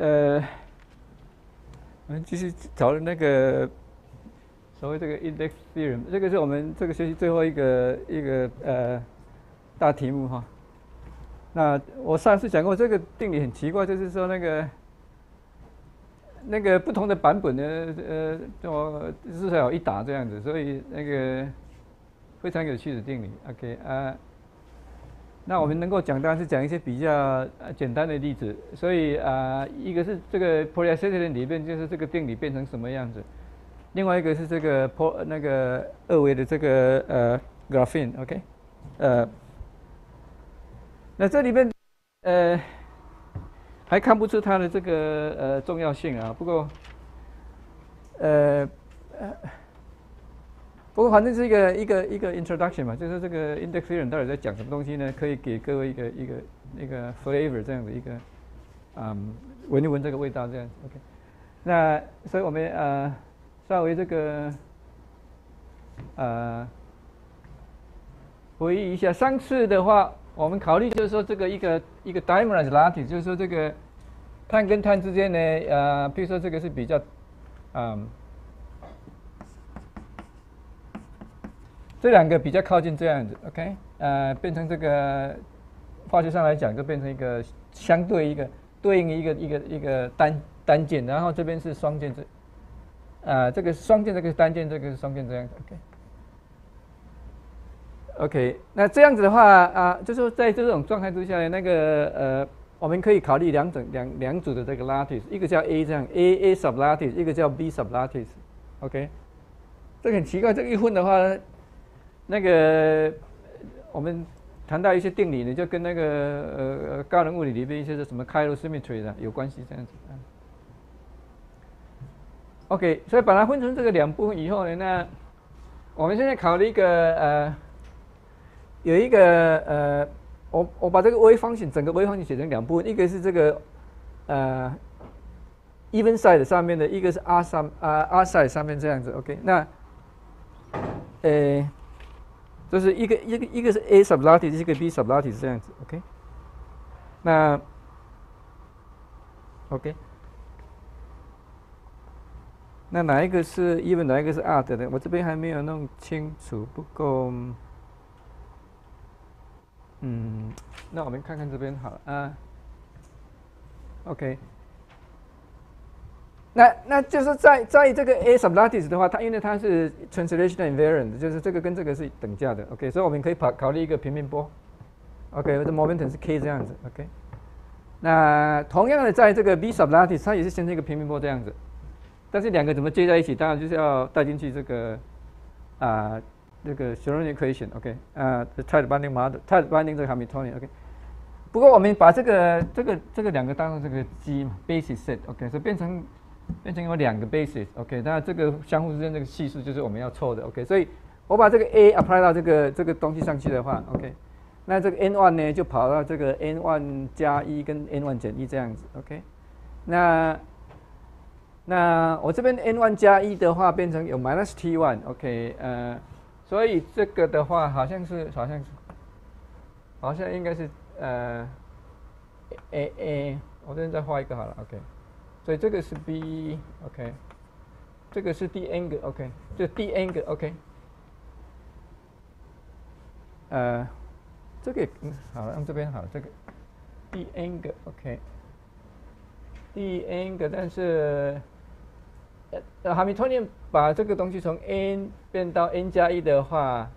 呃，我们继续讨论那个所谓这个 index theorem，这个是我们这个学期最后一个一个呃大题目哈。那我上次讲过，这个定理很奇怪，就是说那个那个不同的版本呢，呃，我至少有一打这样子，所以那个非常有趣的定理。OK 啊。那我们能够讲，当然是讲一些比较简单的例子。所以啊，一个是这个 Poisson 里面就是这个定理变成什么样子；另外一个是这个 Po 那个二维的这个呃 Graphene，OK，呃，那这里面呃还看不出它的这个呃重要性啊。不过呃呃。不过反正是一个一个一个 introduction 嘛，就是这个 index theorem 到底在讲什么东西呢？可以给各位一个一个一个 flavor 这样的一个，嗯，闻一闻这个味道这样子。OK，那所以我们呃稍微这个呃回忆一下，上次的话我们考虑就是说这个一个一个 diamond lattice，就是说这个碳跟碳之间呢，呃，比如说这个是比较，嗯。这两个比较靠近这样子，OK，呃，变成这个化学上来讲，就变成一个相对一个对应一个一个一个单单键，然后这边是双键，这啊，这个双键，这个是单键，这个是双键，这样子，OK，OK，那这样子的话啊，就是在这种状态之下，那个呃，我们可以考虑两种两两组的这个 lattice，一个叫 A 这样 A A sub lattice，一个叫 B sub lattice，OK，这很奇怪，这个一混的话。那个我们谈到一些定理呢，就跟那个呃高能物理里面一些什么 c a l o symmetry 的有关系这样子。OK，所以把它分成这个两部分以后呢，那我们现在考虑一个呃，有一个呃，我我把这个微方形整个微方形写成两部分，一个是这个呃 even side 上面的，一个是 r 上啊 r side 上面这样子。OK，那呃。就是一个一个一个是 A sub lattice，一个 B sub lattice 这样子，OK。那 OK，那哪一个是 even，哪一个是 odd 的？我这边还没有弄清楚，不过，嗯，那我们看看这边好了啊，OK。那那就是在在这个 A sub lattice 的话，它因为它是 translation invariant，就是这个跟这个是等价的，OK，所以我们可以考考虑一个平面波，OK，我的 momentum 是 k 这样子，OK。那同样的，在这个 B sub lattice，它也是形成一个平面波这样子，但是两个怎么接在一起？当然就是要带进去这个啊这个 Schrodinger equation，OK，啊 tight binding model，tight binding 这个 Hamiltonian，OK。不过我们把这个这个这个两个当成这个基嘛，basis set，OK，所以变成。变成有两个 basis，OK，那这个相互之间这个系数就是我们要凑的，OK，所以我把这个 A apply 到这个这个东西上去的话，OK，那这个 n one 呢就跑到这个 n one 加一跟 n one 减一这样子，OK，那那我这边 n one 加一的话变成有 minus t one，OK，呃，所以这个的话好像是好像是好像应该是呃 A A，我这边再画一个好了，OK。所以这个是 B，OK，这个是 D n 个，OK，这 D n 个，OK，呃，这个嗯，好了，用这边好了，这个 D n 个，OK，D n 个，但是呃，哈密托尼把这个东西从 n 变到 n 加一的话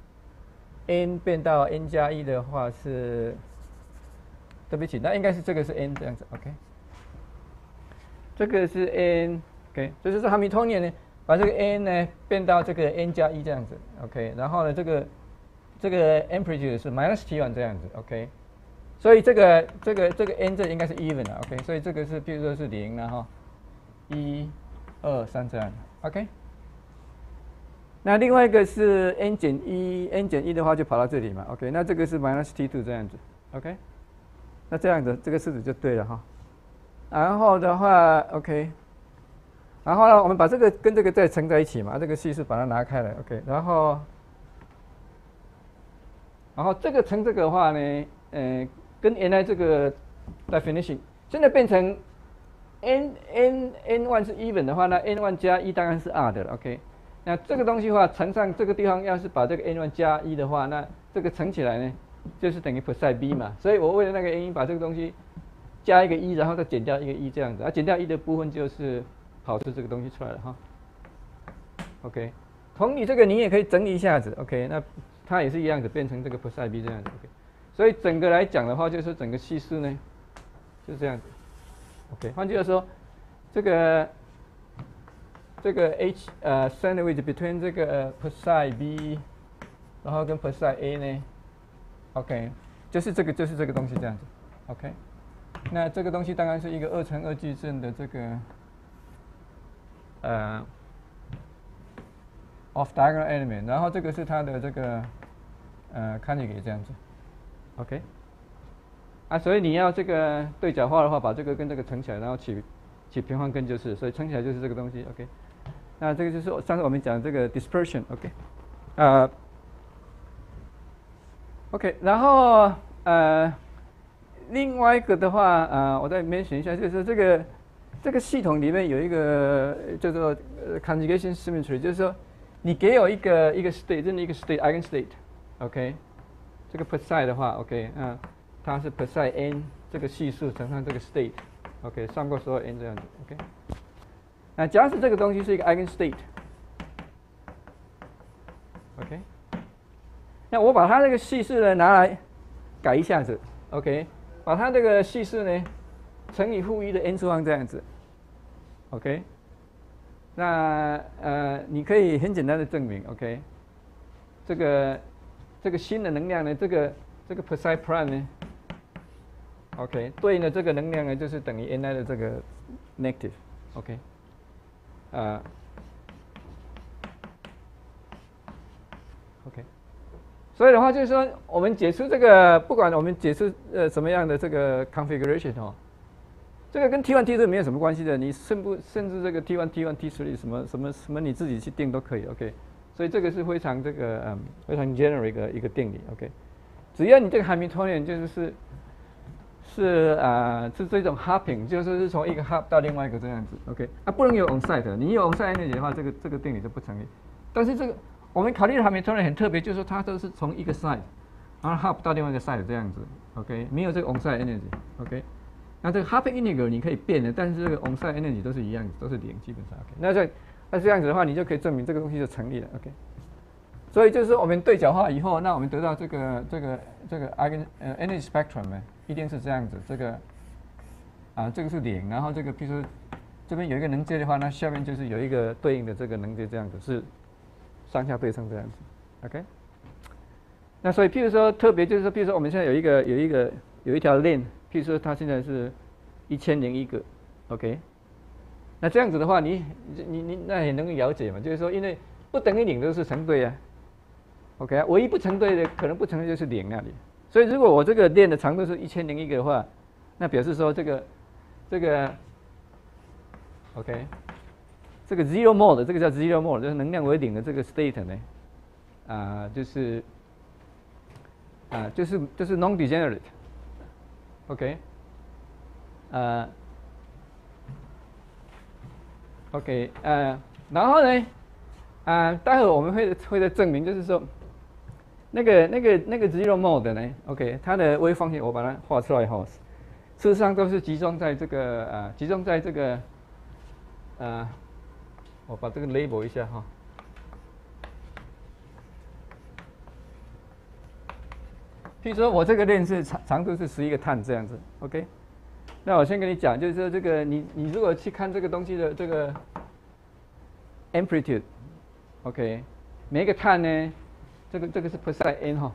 ，n 变到 n 加一的话是，对不起，那应该是这个是 n 这样子，OK。这个是 n，OK，这就是哈密托尼呢，把这个 n 呢变到这个 n 加一这样子，OK，然后呢这个这个 amplitude 是 minus t1 这样子，OK，所以这个这个这个 n 这应该是 even 啊，OK，所以这个是譬如说是零了哈，一、二、三这样，OK，那另外一个是 n 减一，n 减一的话就跑到这里嘛，OK，那这个是 minus t2 这样子，OK，那这样子这个式子就对了哈。然后的话，OK，然后呢，我们把这个跟这个再乘在一起嘛，这个系数把它拿开来，OK，然后，然后这个乘这个的话呢，呃，跟原来这个 definition 现在变成 n n n one 是 even 的话，那 n one 加一当然是 r 的了，OK。那这个东西的话，乘上这个地方，要是把这个 n one 加一的话，那这个乘起来呢，就是等于 percent b 嘛。所以我为了那个原因，把这个东西加一个一，然后再减掉一个一这样子，啊，减掉一的部分就是跑出这个东西出来了哈。OK，同理这个你也可以整理一下子，OK，那它也是一样的，变成这个 percent b 这样子，OK。所以整个来讲的话，就是整个系数呢，就这样子。OK，换句话说，这个这个 h 呃 sandwich between 这个 percent b，然后跟 percent a 呢，OK，就是这个就是这个东西这样子，OK。那这个东西当然是一个二乘二矩阵的这个呃 off diagonal element，然后这个是它的这个呃 conjugate 这样子，OK。啊，所以你要这个对角化的话，把这个跟这个乘起来，然后取取平方根就是，所以乘起来就是这个东西，OK。那这个就是上次我们讲这个 dispersion，OK。呃，OK，然后呃，另外一个的话，呃，我再 mention 一下，就是这个这个系统里面有一个叫做 conjugation symmetry，就是说你给我一个一个 state，任意一个 state eigen state，OK。这个 psi 的话，OK，嗯。它是 percent n 这个系数乘上这个 state，OK，上过所有 n 这样子，OK。那假使这个东西是一个 eigen state，OK。那我把它这个系数呢拿来改一下子，OK，把它这个系数呢乘以负一的 n 次方这样子，OK。那呃，你可以很简单的证明，OK，这个这个新的能量呢，这个这个 percent prime 呢。OK，对应的这个能量呢，就是等于 Ni 的这个 negative，OK，啊，OK，所以的话就是说，我们解出这个，不管我们解出呃什么样的这个 configuration 哦，这个跟 T1、T2 没有什么关系的，你甚不甚至这个 T1、T1、T3 什么什么什么你自己去定都可以，OK，所以这个是非常这个嗯非常 general 一个一个定理，OK，只要你这个 Hamiltonian 就是是。是啊，是这种 hopping，就是是从一个 hop 到另外一个这样子，OK，啊不能有 onside，你有 onside 那解的话，这个这个定理就不成立。但是这个我们考虑的哈密顿很特别，就是说它都是从一个 side，然后 hop 到另外一个 side 这样子，OK，没有这个 onside energy，OK。那这个 hopping integral 你可以变的，但是这个 onside energy 都是一样，都是零，基本上 OK。那这那这样子的话，你就可以证明这个东西就成立了，OK。所以就是我们对角化以后，那我们得到这个这个这个 eigen 呃 energy spectrum 呢，一定是这样子。这个啊，这个是零，然后这个譬如说这边有一个能阶的话，那下面就是有一个对应的这个能阶，这样子是上下对称这样子。OK。那所以譬如说特别就是说，譬如说我们现在有一个有一个有一条链，譬如说它现在是一千零一个，OK。那这样子的话，你你你那也能够了解嘛？就是说，因为不等于零都是成对啊。OK 啊，唯一不成对的可能不成对就是零那里，所以如果我这个链的长度是一千零一个的话，那表示说这个这个 OK 这个 zero mode 这个叫 zero mode 就是能量为零的这个 state 呢啊就是啊就是就是 non degenerate OK 呃 OK 呃然后呢啊待会我们会会再证明就是说。那个、那个、那个 zero mode 呢？OK，它的微方形我把它画出来哈。事实上都是集中在这个呃，集中在这个呃，我把这个 label 一下哈。譬如说我这个链是长长度是十一个碳这样子，OK。那我先跟你讲，就是说这个你你如果去看这个东西的这个 amplitude，OK，每一个碳呢。这个这个是 percent n 哈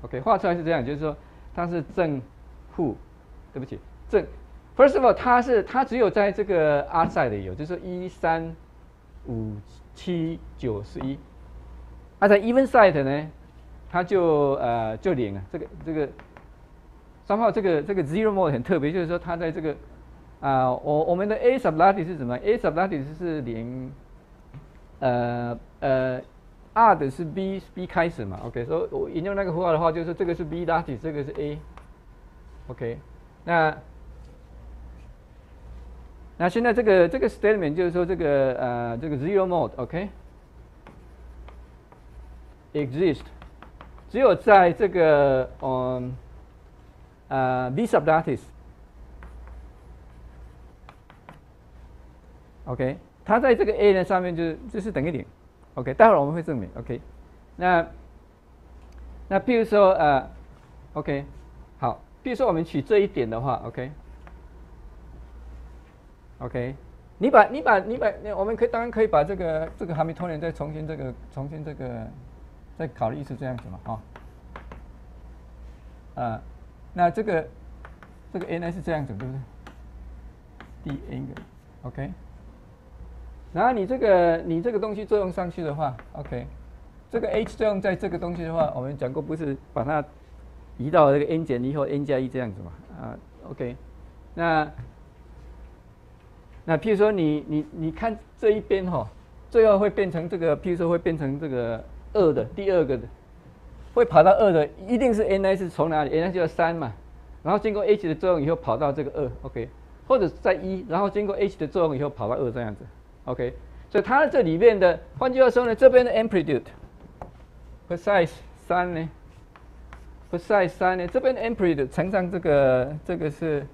，OK，画出来是这样，就是说它是正负，对不起，正，first of all，它是它只有在这个 R side 有，就是一三五七九十一，而在 even side 呢，它就呃就零了，这个这个，三号这个这个 zero mode 很特别，就是说它在这个啊，我我们的 A sub lattice 是什么？A sub lattice 是零，呃呃。R 的是 B B 开始嘛？OK，所以我引用那个符号的话，就是这个是 B 拉体，这个是 A。OK，那那现在这个这个 statement 就是说这个呃这个 zero mode，OK，exist，只有在这个嗯呃 v sublattice，OK，它在这个 A 呢上面就是就是等于零，OK，待会儿我们会证明，OK，那那譬如说呃，OK，好，比如说我们取这一点的话，OK。OK，你把你把你把，那我们可以当然可以把这个这个哈密托尼再重新这个重新这个再考虑一次这样子嘛，啊，啊，那这个这个 n 是这样子对不对？d n 个 OK，然后你这个你这个东西作用上去的话，OK，这个 h 作用在这个东西的话，我们讲过不是把它移到这个 n 减一或 n 加一这样子嘛，啊，OK，那。那譬如说你你你看这一边哈，最后会变成这个，譬如说会变成这个二的第二个的，会跑到二的，一定是 n i 是从哪里？n i 就是三嘛，然后经过 h 的作用以后跑到这个二，OK，或者在一，然后经过 h 的作用以后跑到二这样子，OK，所以它这里面的，换句话说呢，这边的 amplitude，precise 三呢，precise 三呢，这边的 amplitude 乘上这个这个是。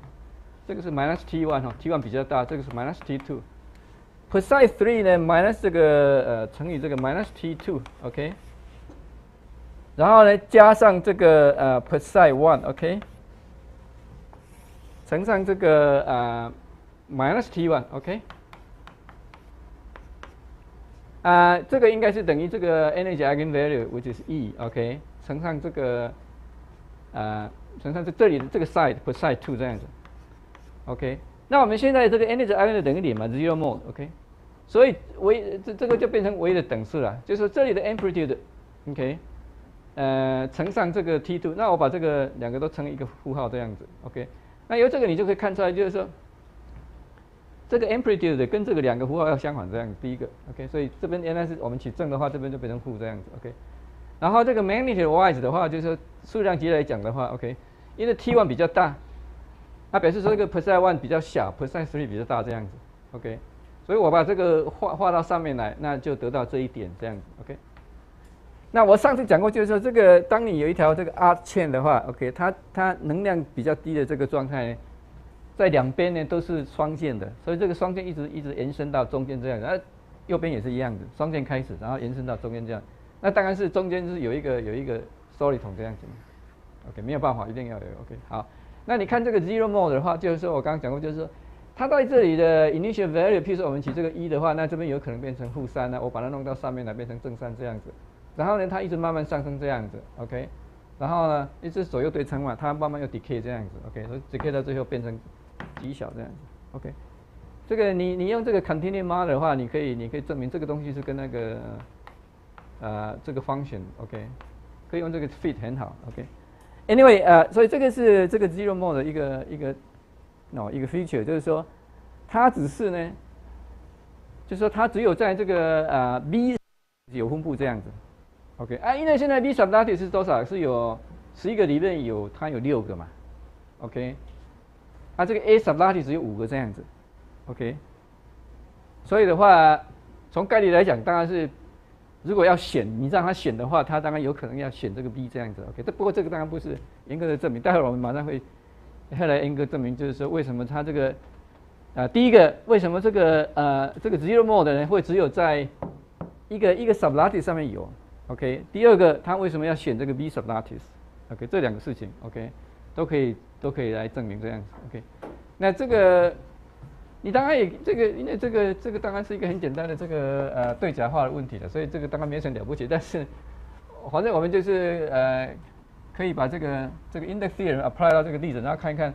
这个是 minus t one 哈，t one 比较大，这个是 minus t two。precise three 呢，minus 这个呃乘以这个 minus t two，OK。然后呢，加上这个呃 precise one，OK。乘上这个呃 minus t one，OK。啊，这个应该是等于这个 energy eigenvalue，which is E，OK。乘上这个呃乘上这这里的这个 side precise two 这样子。OK，那我们现在这个 energy I 等于零嘛，zero mode，OK，所以唯这这个就变成唯一的等式了，就是这里的 amplitude，OK，呃乘上这个 t2，那我把这个两个都乘一个负号这样子，OK，那由这个你就可以看出来，就是说这个 amplitude 跟这个两个符号要相反这样，第一个，OK，所以这边原来是我们取正的话，这边就变成负这样子，OK，然后这个 magnitude wise 的话，就是说数量级来讲的话，OK，因为 t1 比较大。那表示说这个 percent one 比较小，percent three 比较大这样子，OK，所以我把这个画画到上面来，那就得到这一点这样子，OK。那我上次讲过，就是说这个当你有一条这个 R chain 的话，OK，它它能量比较低的这个状态，在两边呢都是双线的，所以这个双线一直一直延伸到中间这样，子，那右边也是一样的，双线开始，然后延伸到中间这样，那当然是中间是有一个有一个 solid 桶这样子，OK，没有办法，一定要有，OK，好。那你看这个 zero mode 的话，就是说我刚刚讲过，就是说它在这里的 initial value，譬如说我们取这个一的话，那这边有可能变成负三呢，我把它弄到上面来变成正三这样子。然后呢，它一直慢慢上升这样子，OK。然后呢，一直左右对称嘛，它慢慢又 decay 这样子，OK。所以 decay 到最后变成极小这样子，OK。这个你你用这个 continue mode 的话，你可以你可以证明这个东西是跟那个呃这个 function，OK，可以用这个 fit 很好，OK。Anyway，呃，所以这个是这个 zero mode 的一个一个哦一个 feature，就是说它只是呢，就是说它只有在这个呃 V 有分布这样子，OK，啊，因为现在 V sublattice 是多少？是有十一个里面有它有六个嘛，OK，啊，这个 A sublattice 有五个这样子，OK，所以的话，从概率来讲，当然是。如果要选，你让他选的话，他当然有可能要选这个 B 这样子，OK。这不过这个当然不是严格的证明，待会我们马上会后来严格证明，就是说为什么他这个啊，第一个为什么这个呃这个 zero mode 呢会只有在一个一个 sublattice 上面有，OK。第二个他为什么要选这个 B sublattice，OK。这两个事情，OK，都可以都可以来证明这样子，OK。那这个。你当然也这个，因为这个这个当然是一个很简单的这个呃对角化的问题了，所以这个当然没什么了不起。但是反正我们就是呃可以把这个这个 index theorem apply 到这个例子，然后看一看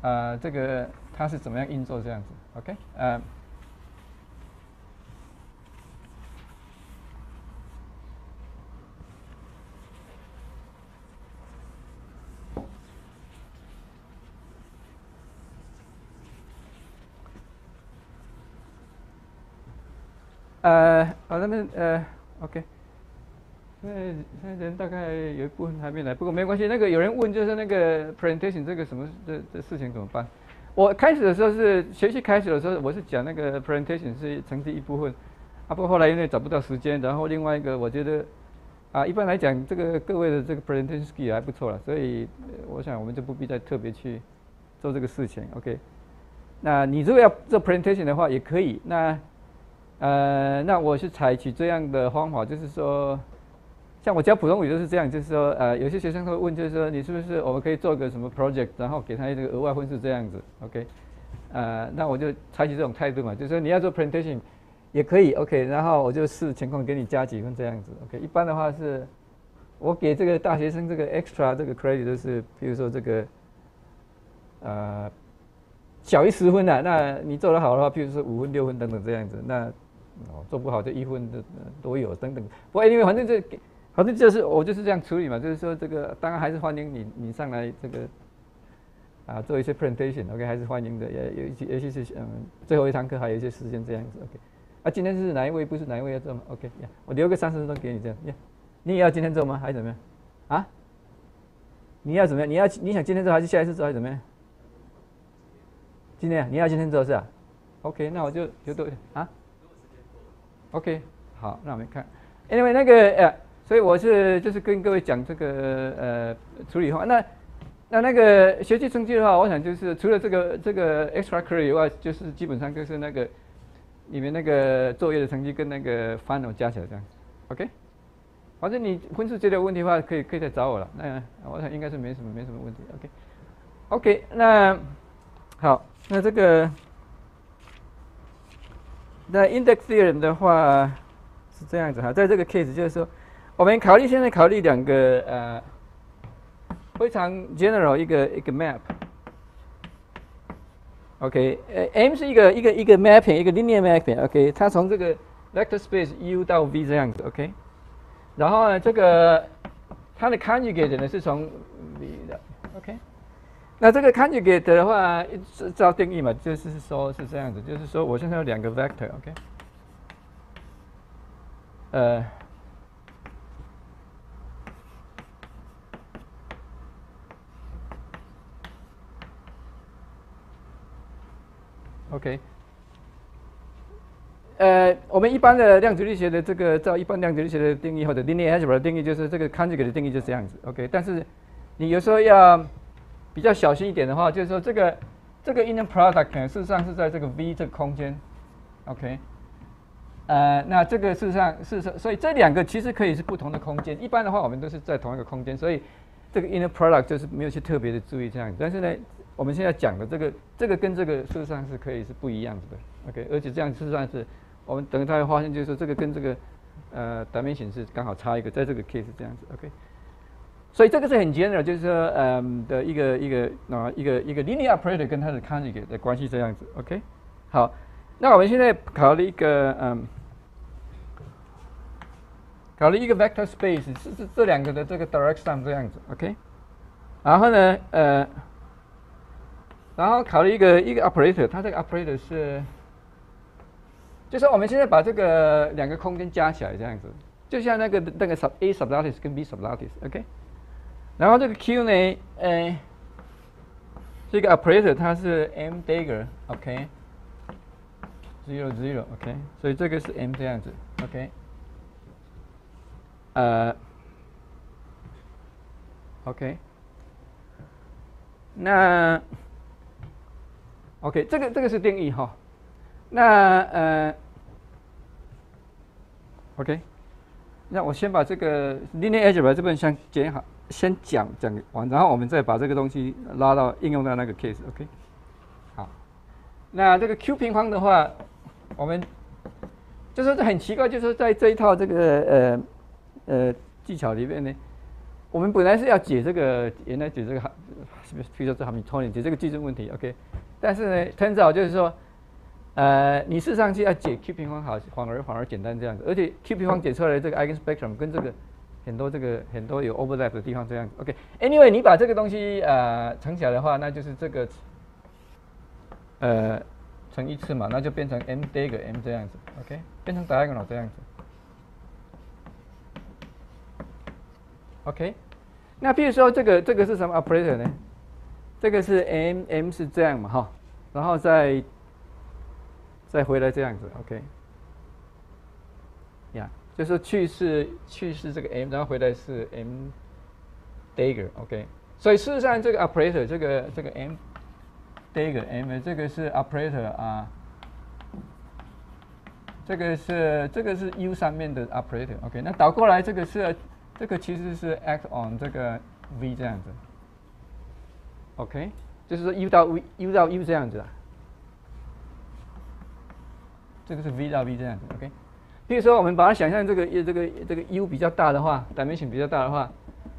啊这个它是怎么样运作这样子，OK 呃。呃，好，那么呃，OK，现在现在人大概有一部分还没来，不过没关系。那个有人问，就是那个 presentation 这个什么这这事情怎么办？我开始的时候是学习开始的时候，我是讲那个 presentation 是成绩一部分，啊，不过后来因为找不到时间，然后另外一个我觉得，啊，一般来讲这个各位的这个 presentation skill 还不错了，所以我想我们就不必再特别去做这个事情，OK。那你如果要做 presentation 的话也可以，那呃，那我是采取这样的方法，就是说。像我教普通语都是这样，就是说，呃，有些学生会问，就是说，你是不是我们可以做个什么 project，然后给他这个额外分数这样子，OK？呃，那我就采取这种态度嘛，就是说你要做 presentation 也可以，OK？然后我就视情况给你加几分这样子，OK？一般的话是，我给这个大学生这个 extra 这个 credit 都是，比如说这个，呃，小于十分的，那你做得好的话，譬如说五分、六分等等这样子，那哦做不好就一分的都有等等。不过因为反正这给。反正就是我就是这样处理嘛，就是说这个当然还是欢迎你你上来这个啊做一些 presentation，OK 还是欢迎的，也有一些尤其是嗯最后一堂课还有一些时间这样子，OK 啊今天是哪一位不是哪一位要做吗？OK，我留个三十分钟给你这样，你也要今天做吗？还是怎么样？啊？你要怎么样？你要你想今天做还是下一次做还是怎么样？今天你要今天做是吧？OK 那我就就都啊？OK 好，那我们看，因为那个呃。所以我是就是跟各位讲这个呃处理方法。那那那个学习成绩的话，我想就是除了这个这个 extra credit 以外，就是基本上就是那个你们那个作业的成绩跟那个 final 加起来这样，OK？反正你分数觉得有问题的话，可以可以再找我了。那我想应该是没什么没什么问题，OK？OK？那好，那这个那 index theorem 的话是这样子哈，在这个 case 就是说。我们考虑现在考虑两个呃非常 general 一个一个 map，OK，呃 M 是一个一个一个 mapping 一个 linear mapping，OK，它从这个 vector space U 到 V 这样子，OK，然后呢这个它的 conjugate 呢是从 V 的，OK，那这个 conjugate 的话照定义嘛，就是说是这样子，就是说我现在有两个 vector，OK，呃。OK，呃，我们一般的量子力学的这个，照一般量子力学的定义或者 linear algebra 的定义，就是这个 conjugate 的定义就是这样子。OK，但是你有时候要比较小心一点的话，就是说这个这个 inner product 可能事实上是在这个 V 这个空间。OK，呃，那这个事实上是所以这两个其实可以是不同的空间。一般的话，我们都是在同一个空间，所以这个 inner product 就是没有去特别的注意这样。但是呢。我们现在讲的这个，这个跟这个事实上是可以是不一样的，OK，而且这样事实上是，我们等一下会发现，就是说这个跟这个，呃，单面显示刚好差一个，在这个 case 这样子，OK，所以这个是很 general，就是说，嗯，的一个一个啊一个一个 linear operator 跟它的 conjugate 的关系这样子，OK，好，那我们现在考虑一个，嗯，考虑一个 vector space 是这这两个的这个 direction 这样子，OK，然后呢，呃。然后考虑一个一个 operator，它这个 operator 是，就是我们现在把这个两个空间加起来这样子，就像那个那个 sub a sublattice 跟 b sublattice，OK。然后这个 q 呢，呃，这个 operator 它是 m dagger，OK，zero zero，OK，所以这个是 m 这样子，OK。呃，OK，那。OK，这个这个是定义哈。那呃，OK，那我先把这个 linear algebra 这部分先讲好，先讲讲完，然后我们再把这个东西拉到应用到那个 case。OK，好。那这个 Q 平方的话，我们就是很奇怪，就是在这一套这个呃呃技巧里面呢，我们本来是要解这个原来解这个是不是？比如说这哈密托尼解这个计算问题，OK。但是呢，很早就是说，呃，你事实上去要解 Q 平方好，反而反而简单这样子，而且 Q 平方解出来的这个 eigenspectrum 跟这个很多这个很多有 overlap 的地方这样子。OK，Anyway，你把这个东西呃乘起来的话，那就是这个呃乘一次嘛，那就变成 m dagger m 这样子。OK，变成 diagonal 这样子。OK，那比如说这个这个是什么 operator 呢？这个是 m m 是这样嘛哈然后再再回来这样子，OK。yeah，就是去是去是这个 m，然后回来是 m dagger，OK。所以事实上这个 operator 这个这个 m dagger m 这个是 operator 啊，这个是这个是 u 上面的 operator，OK。那倒过来这个是这个其实是 act on 这个 v 这样子，OK。就是说 u 到 v，u 到 u 这样子啊，这个是 v 到 v 这样子，OK。比如说我们把它想象这个这个这个 u 比较大的话，dimension 比较大的话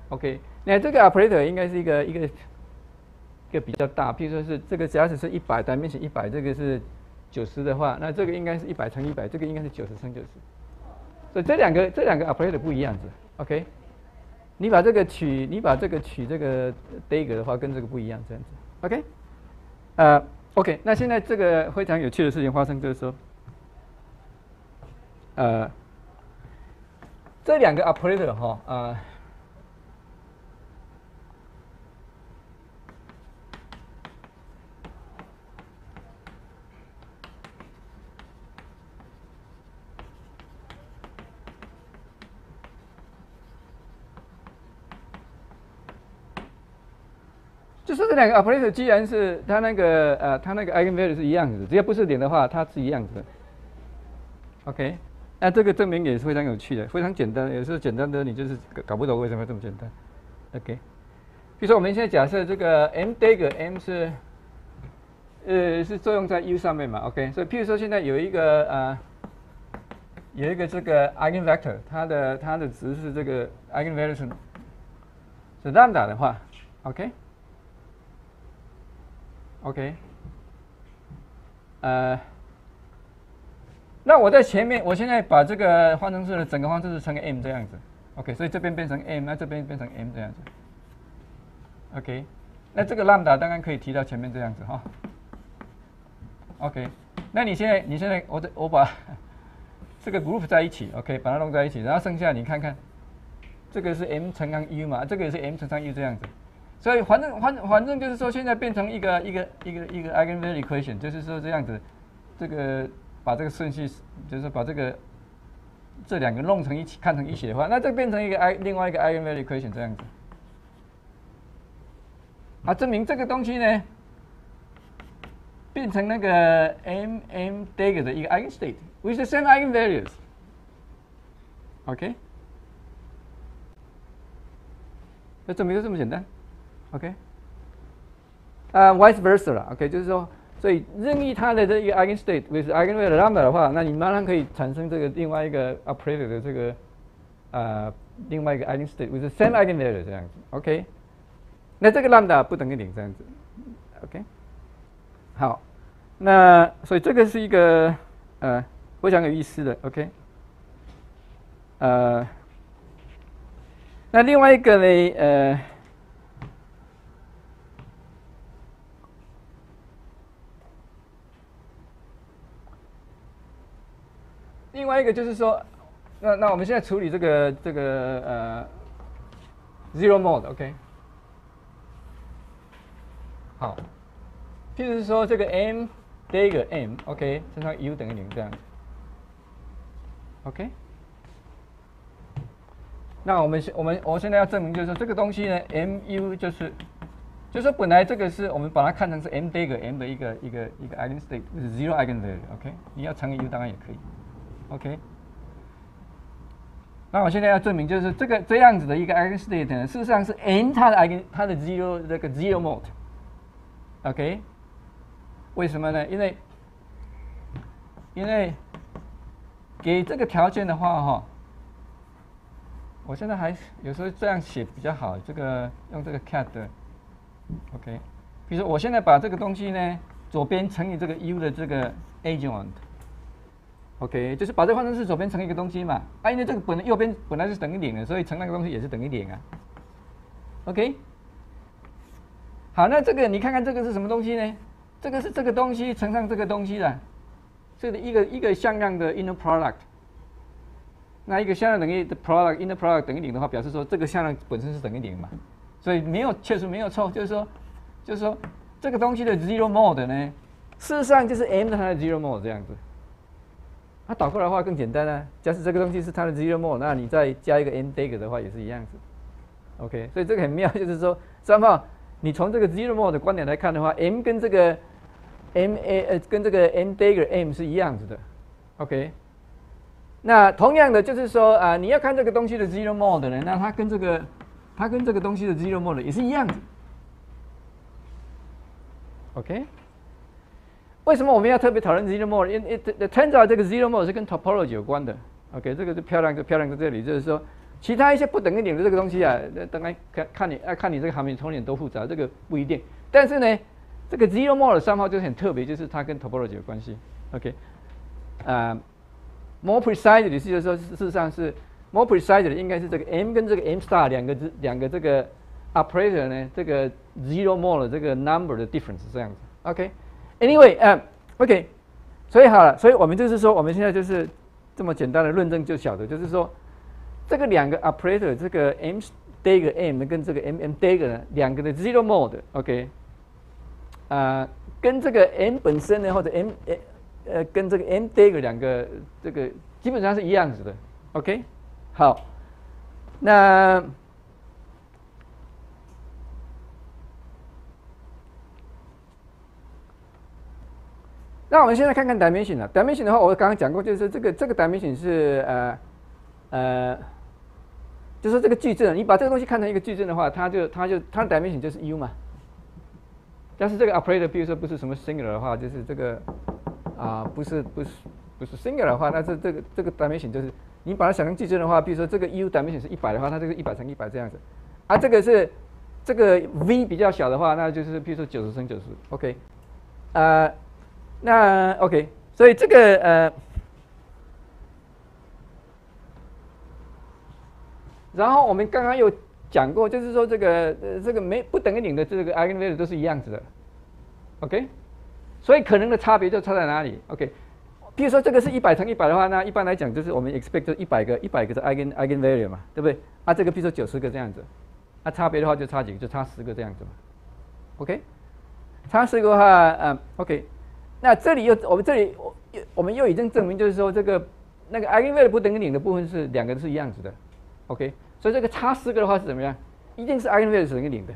，OK。那这个 operator 应该是一个一个一个比较大，譬如说是这个假使是一百，dimension 一百，这个是九十的话，那这个应该是一百乘一百，这个应该是九十乘九十。所以这两个这两个 operator 不一样子，OK。你把这个取你把这个取这个 dag 的话，跟这个不一样，这样子。OK，呃，OK，那现在这个非常有趣的事情发生，就是说，呃，这两个 operator 哈，啊。就是这两个 operator 既然是它那个呃，它那个 eigenvalue 是一样的，只要不是零的话，它是一样的。OK，那这个证明也是非常有趣的，非常简单，也是简单的，你就是搞不懂为什么这么简单。OK，比如说我们现在假设这个 m dagger m 是呃是作用在 u 上面嘛，OK，所以譬如说现在有一个呃有一个这个 eigenvector，它的它的值是这个 eigenvalue 是 lambda 的话，OK。OK，呃，那我在前面，我现在把这个方程式的整个方程式乘个 m 这样子，OK，所以这边变成 m，那这边变成 m 这样子，OK，那这个 lambda 当然可以提到前面这样子哈，OK，那你现在你现在我我把 这个 group 在一起，OK，把它弄在一起，然后剩下你看看，这个是 m 乘上 u 嘛，这个也是 m 乘上 u 这样子。所以反正反反正就是说，现在变成一个一个一个一个 eigenvalue equation，就是说这样子，这个把这个顺序，就是把这个这两个弄成一起，看成一起的话，那这变成一个 i 另外一个 eigenvalue equation 这样子。啊，证明这个东西呢，变成那个 m m dagger 的一个 eigenstate with the same eigenvalues。OK，那证明就这么简单。OK，啊，vice versa 了，OK，就是说，所以任意它的这一个 eigenstate with eigenvalue lambda 的话，那你马上可以产生这个另外一个 operator 的这个啊，另外一个 eigenstate with same eigenvalue 这样子，OK，那这个 lambda 不等于零这样子，OK，好，那所以这个是一个呃非常有意思的，OK，呃，那另外一个呢，呃。另外一个就是说，那那我们现在处理这个这个呃 zero mode，OK，好，譬如说这个 m dagger m，OK，乘上 u 等于零这样，OK，那我们现我们我现在要证明就是说这个东西呢，mu 就是，就是说本来这个是我们把它看成是 m dagger m 的一个一个一个 eigenstate，是 zero eigenvalue，OK，你要乘以 u 当然也可以。OK，那我现在要证明，就是这个这样子的一个 eigenstate 呢，事实上是 n 它的 eigen 它的 zero 这个 zero mode。OK，为什么呢？因为因为给这个条件的话，哈，我现在还有时候这样写比较好，这个用这个 cat。OK，比如说我现在把这个东西呢，左边乘以这个 u 的这个 agent。OK，就是把这个方程式左边乘一个东西嘛，啊，因为这个本来右边本来是等于零的，所以乘那个东西也是等于零啊。OK，好，那这个你看看这个是什么东西呢？这个是这个东西乘上这个东西的，这个一个一个向量的 inner product。那一个向量等于的 product inner product 等于零的话，表示说这个向量本身是等于零嘛，所以没有确实没有错，就是说就是说这个东西的 zero mode 呢，事实上就是 m 的它的 zero mode 这样子。它倒过来的话更简单啊，假使这个东西是它的 zero mole，那你再加一个 n dagger 的话也是一样子。OK，所以这个很妙，就是说，三号，你从这个 zero mole 的观点来看的话，m 跟这个 m a 呃跟这个 n dagger m 是一样子的。OK，那同样的就是说啊，你要看这个东西的 zero mole 的人，那它跟这个它跟这个东西的 zero mole 也是一样子。OK。为什么我们要特别讨论 zero mode？因因 turns out 这个 zero mode 是跟 topology 有关的。OK，这个就漂亮，就漂亮在这里，就是说，其他一些不等于零的这个东西啊，那当然看看你爱看你这个行名从点多复杂，这个不一定。但是呢，这个 zero mode 的三号就是很特别，就是它跟 topology 有关系。OK，啊，more precise 的意思就是说，事实上是 more precise 的应该是这个 m 跟这个 m star 两个字两个这个 operator 呢，这个 zero mode 的这个 number 的 difference 这样子。OK。Anyway，嗯，OK，所以好了，所以我们就是说，我们现在就是这么简单的论证就晓得，就是说，这个两个 operator，这个 m dagger m 跟这个 m m dagger 呢，两个的 zero mode，OK，啊，跟这个 m 本身呢，或者 m 呃跟这个 m dagger 两个这个基本上是一样子的，OK，好，那。那我们现在看看 dimension 了。dimension 的话，我刚刚讲过，就是这个这个 dimension 是呃呃，就是这个矩阵。你把这个东西看成一个矩阵的话，它就它就它的 dimension 就是 u 嘛。但是这个 operator，比如说不是什么 singular 的话，就是这个啊，不是不是不是 singular 的话，那这这个这个 dimension 就是你把它想成矩阵的话，比如说这个 u dimension 是一百的话，它这个一百乘一百这样子。啊，这个是这个 v 比较小的话，那就是比如说九十乘九十，OK，呃。那 OK，所以这个呃，然后我们刚刚有讲过，就是说这个呃这个没不等于零的这个 eigenvalue 都是一样子的，OK，所以可能的差别就差在哪里？OK，比如说这个是一百乘一百的话，那一般来讲就是我们 expect 一百个一百个的 eigen eigenvalue 嘛，对不对？啊，这个比如说九十个这样子，啊差别的话就差几个，就差十个这样子嘛，OK，差十个的话，嗯，OK。那这里又我们这里我我们又已经证明，就是说这个那个 eigenvalue 不等于零的部分是两个是一样子的，OK，所以这个差四个的话是怎么样？一定是 eigenvalue 等于零的。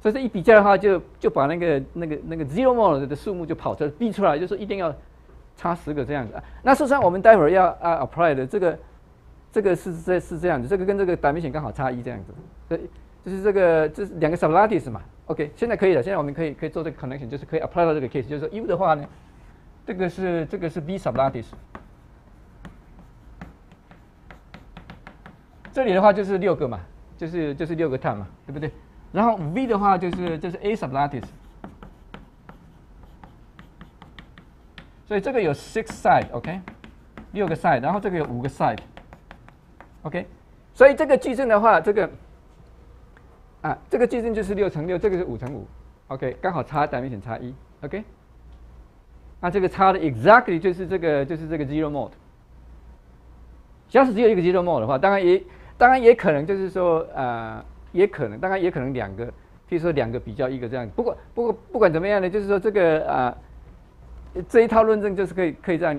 所以这一比较的话，就就把那个那个那个 zero mode 的数目就跑出来，逼出来，就是一定要差十个这样子。那事实上我们待会儿要啊 apply 的这个这个是这是这样子，这个跟这个 dimension 刚好差一这样子，所以就是这个这是两个 sublattice 嘛。OK，现在可以了。现在我们可以可以做这个 connection，就是可以 apply 到这个 case，就是说 U 的话呢，这个是这个是 B sublattice，这里的话就是六个嘛，就是就是六个 term 嘛，对不对？然后 V 的话就是就是 A sublattice，所以这个有 six side，OK，六个 side，然后这个有五个 side，OK，所以这个矩阵的话，这个。啊，这个矩阵就是六乘六，这个是五乘五，OK，刚好差单面线差一，OK。那这个差的 exactly 就是这个就是这个 zero mode。假使只有一个 zero mode 的话，当然也当然也可能就是说呃，也可能当然也可能两个，譬如说两个比较一个这样。不过不过不管怎么样呢，就是说这个啊这一套论证就是可以可以让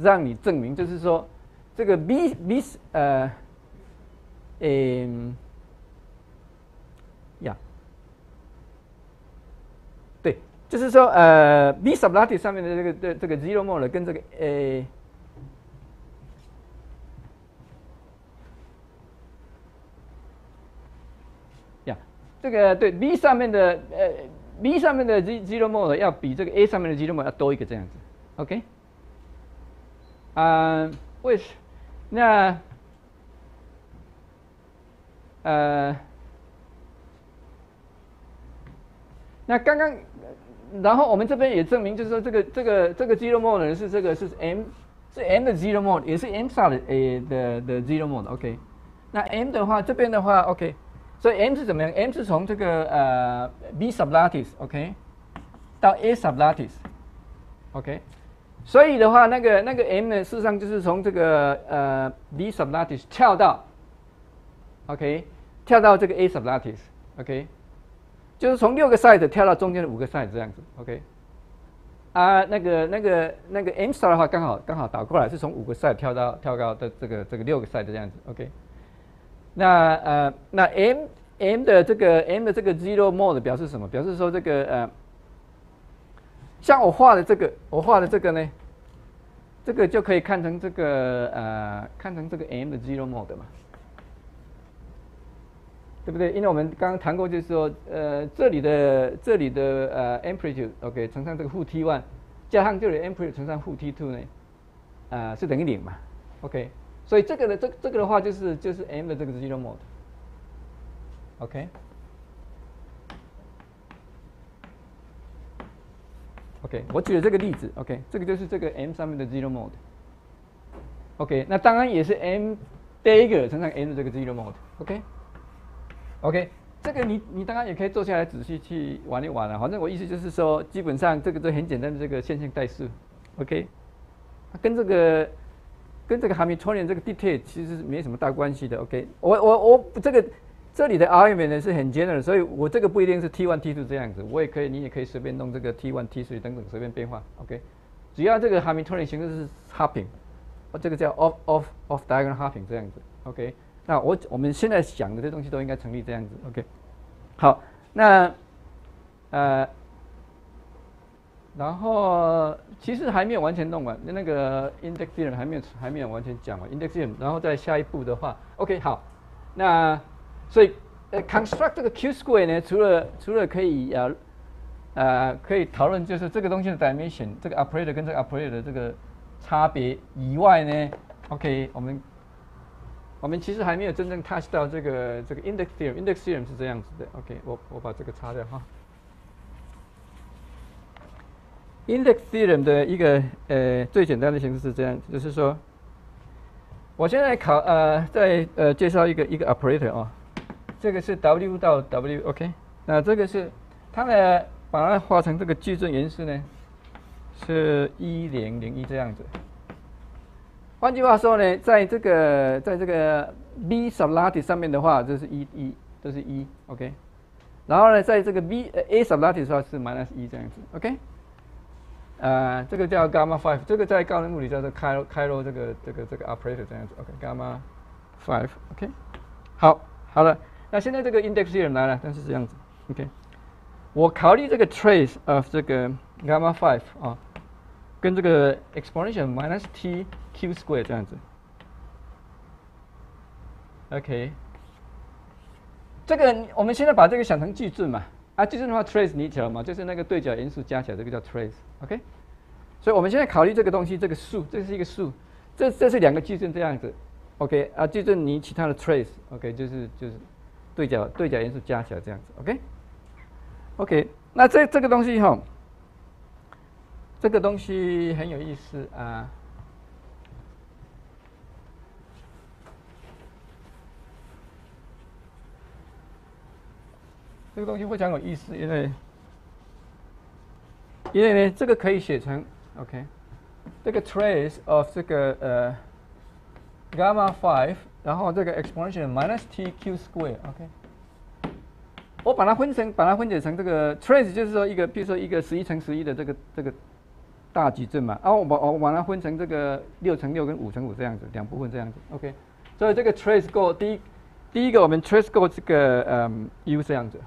让你证明，就是说这个 B B 呃嗯。就是说，呃，B sublattice 上面的这个这这个 zero mode 跟这个呃，呀，这个对 B 上面的呃 B 上面的 z zero mode 要比这个 A 上面的 zero mode 要多一个这样子，OK？啊，为什那呃，那刚刚。然后我们这边也证明，就是说这个这个这个 zero mode 呢是这个是 m 是 m 的 zero mode，也是 m s 的 a 的的 zero mode，OK。那 m 的话，这边的话，OK。所以 m 是怎么样？m 是从这个呃 b sublattice，OK，到 a sublattice，OK。所以的话，那个那个 m 呢，事实上就是从这个呃 b sublattice 跳到，OK，跳到这个 a sublattice，OK。就是从六个 side 跳到中间的五个 side 这样子，OK。啊，那个那个那个 m star 的话，刚好刚好倒过来，是从五个 side 跳到跳到的这个这个六个 side 这样子，OK。那呃那 m m 的这个 m 的这个 zero mode 表示什么？表示说这个呃，像我画的这个，我画的这个呢，这个就可以看成这个呃，看成这个 m 的 zero mode 嘛。对不对？因为我们刚刚谈过，就是说，呃，这里的这里的呃 amplitude，OK，乘上这个负 t one，加上这里 amplitude 乘上负 t two 呢，啊，是等于零嘛，OK，所以这个的这这个的话就是就是 m 的这个 zero mode，OK，OK，我举了这个例子，OK，这个就是这个 m 上面的 zero mode，OK，那当然也是 m 第一个乘上 m 的这个 zero mode。OK OK，这个你你当然也可以坐下来仔细去玩一玩了。反正我意思就是说，基本上这个都很简单的这个线性代数，OK，跟这个跟这个 Hamiltonian 这个 detail 其实是没什么大关系的。OK，我我我这个这里的 argument 呢是很 general，所以我这个不一定是 T one T two 这样子，我也可以你也可以随便弄这个 T one T three 等等随便变化。OK，只要这个 Hamiltonian 形式是 hopping，这个叫 off off off diagonal hopping 这样子。OK。那我我们现在想的这东西都应该成立这样子，OK，好，那呃，然后其实还没有完全弄完，那个 index theorem 还没有还没有完全讲完 index theorem，然后再下一步的话，OK，好，那所以呃 construct 这个 Q square 呢，除了除了可以呃呃可以讨论就是这个东西的 dimension，这个 operator 跟这个 operator 的这个差别以外呢，OK，我们。我们其实还没有真正 touch 到这个这个 index theorem，index theorem 是这样子的。OK，我我把这个擦掉哈。index theorem 的一个呃最简单的形式是这样，就是说，我现在考呃再呃介绍一个一个 operator 啊，这个是 W 到 W，OK，那这个是它呢把它画成这个矩阵元素呢是一零零一这样子。换句话说呢，在这个在这个 b sub lattice 上面的话，这是一一都是一，OK。然后呢，在这个 b a sub lattice 的话是 minus 一这样子，OK。呃，这个叫 gamma five，这个在高能物理叫做开开罗这个这个这个 operator 这样子，OK，gamma five，OK。好，好了，那现在这个 index theorem 来了，但是这样子，OK。我考虑这个 trace of 这个 gamma five 啊。跟这个 exponential minus t q square 这样子，OK，这个我们现在把这个想成矩阵嘛，啊，矩阵的话 trace 你晓得吗？就是那个对角因素加起来，这个叫 trace，OK，所以我们现在考虑这个东西，这个数，这是一个数，这这是两个矩阵这样子，OK，啊，矩阵你其他的 trace，OK，就是就是对角对角因素加起来这样子，OK，OK，那这这个东西哈。这个东西很有意思啊！这个东西非常有意思，因为因为呢，这个可以写成 OK，这个 trace of 这个呃 gamma five，然后这个 exponential minus t q square OK，我把它分成把它分解成这个 trace，就是说一个，比如说一个十一乘十一的这个这个。大矩阵嘛，然后我把我把它分成这个六乘六跟五乘五这样子两部分这样子，OK。所以这个 trace go 第一第一个我们 trace go 这个嗯 u 这样子，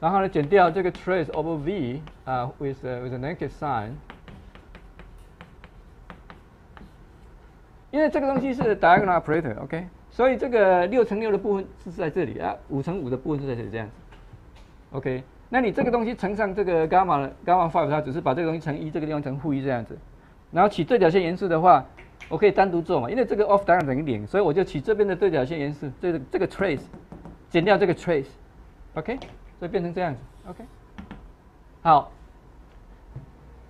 然后呢减掉这个 trace over v 啊 with with a negative sign，因为这个东西是 diagonal operator，OK。所以这个六乘六的部分是在这里啊，五乘五的部分是在这里这样子。OK，那你这个东西乘上这个伽马伽马 five，它只是把这个东西乘一，这个地方乘负一这样子。然后取对角线元素的话，我可以单独做嘛，因为这个 off 当然等于零，所以我就取这边的对角线元素，这个这个 trace 减掉这个 trace，OK，所以变成这样子。OK，好，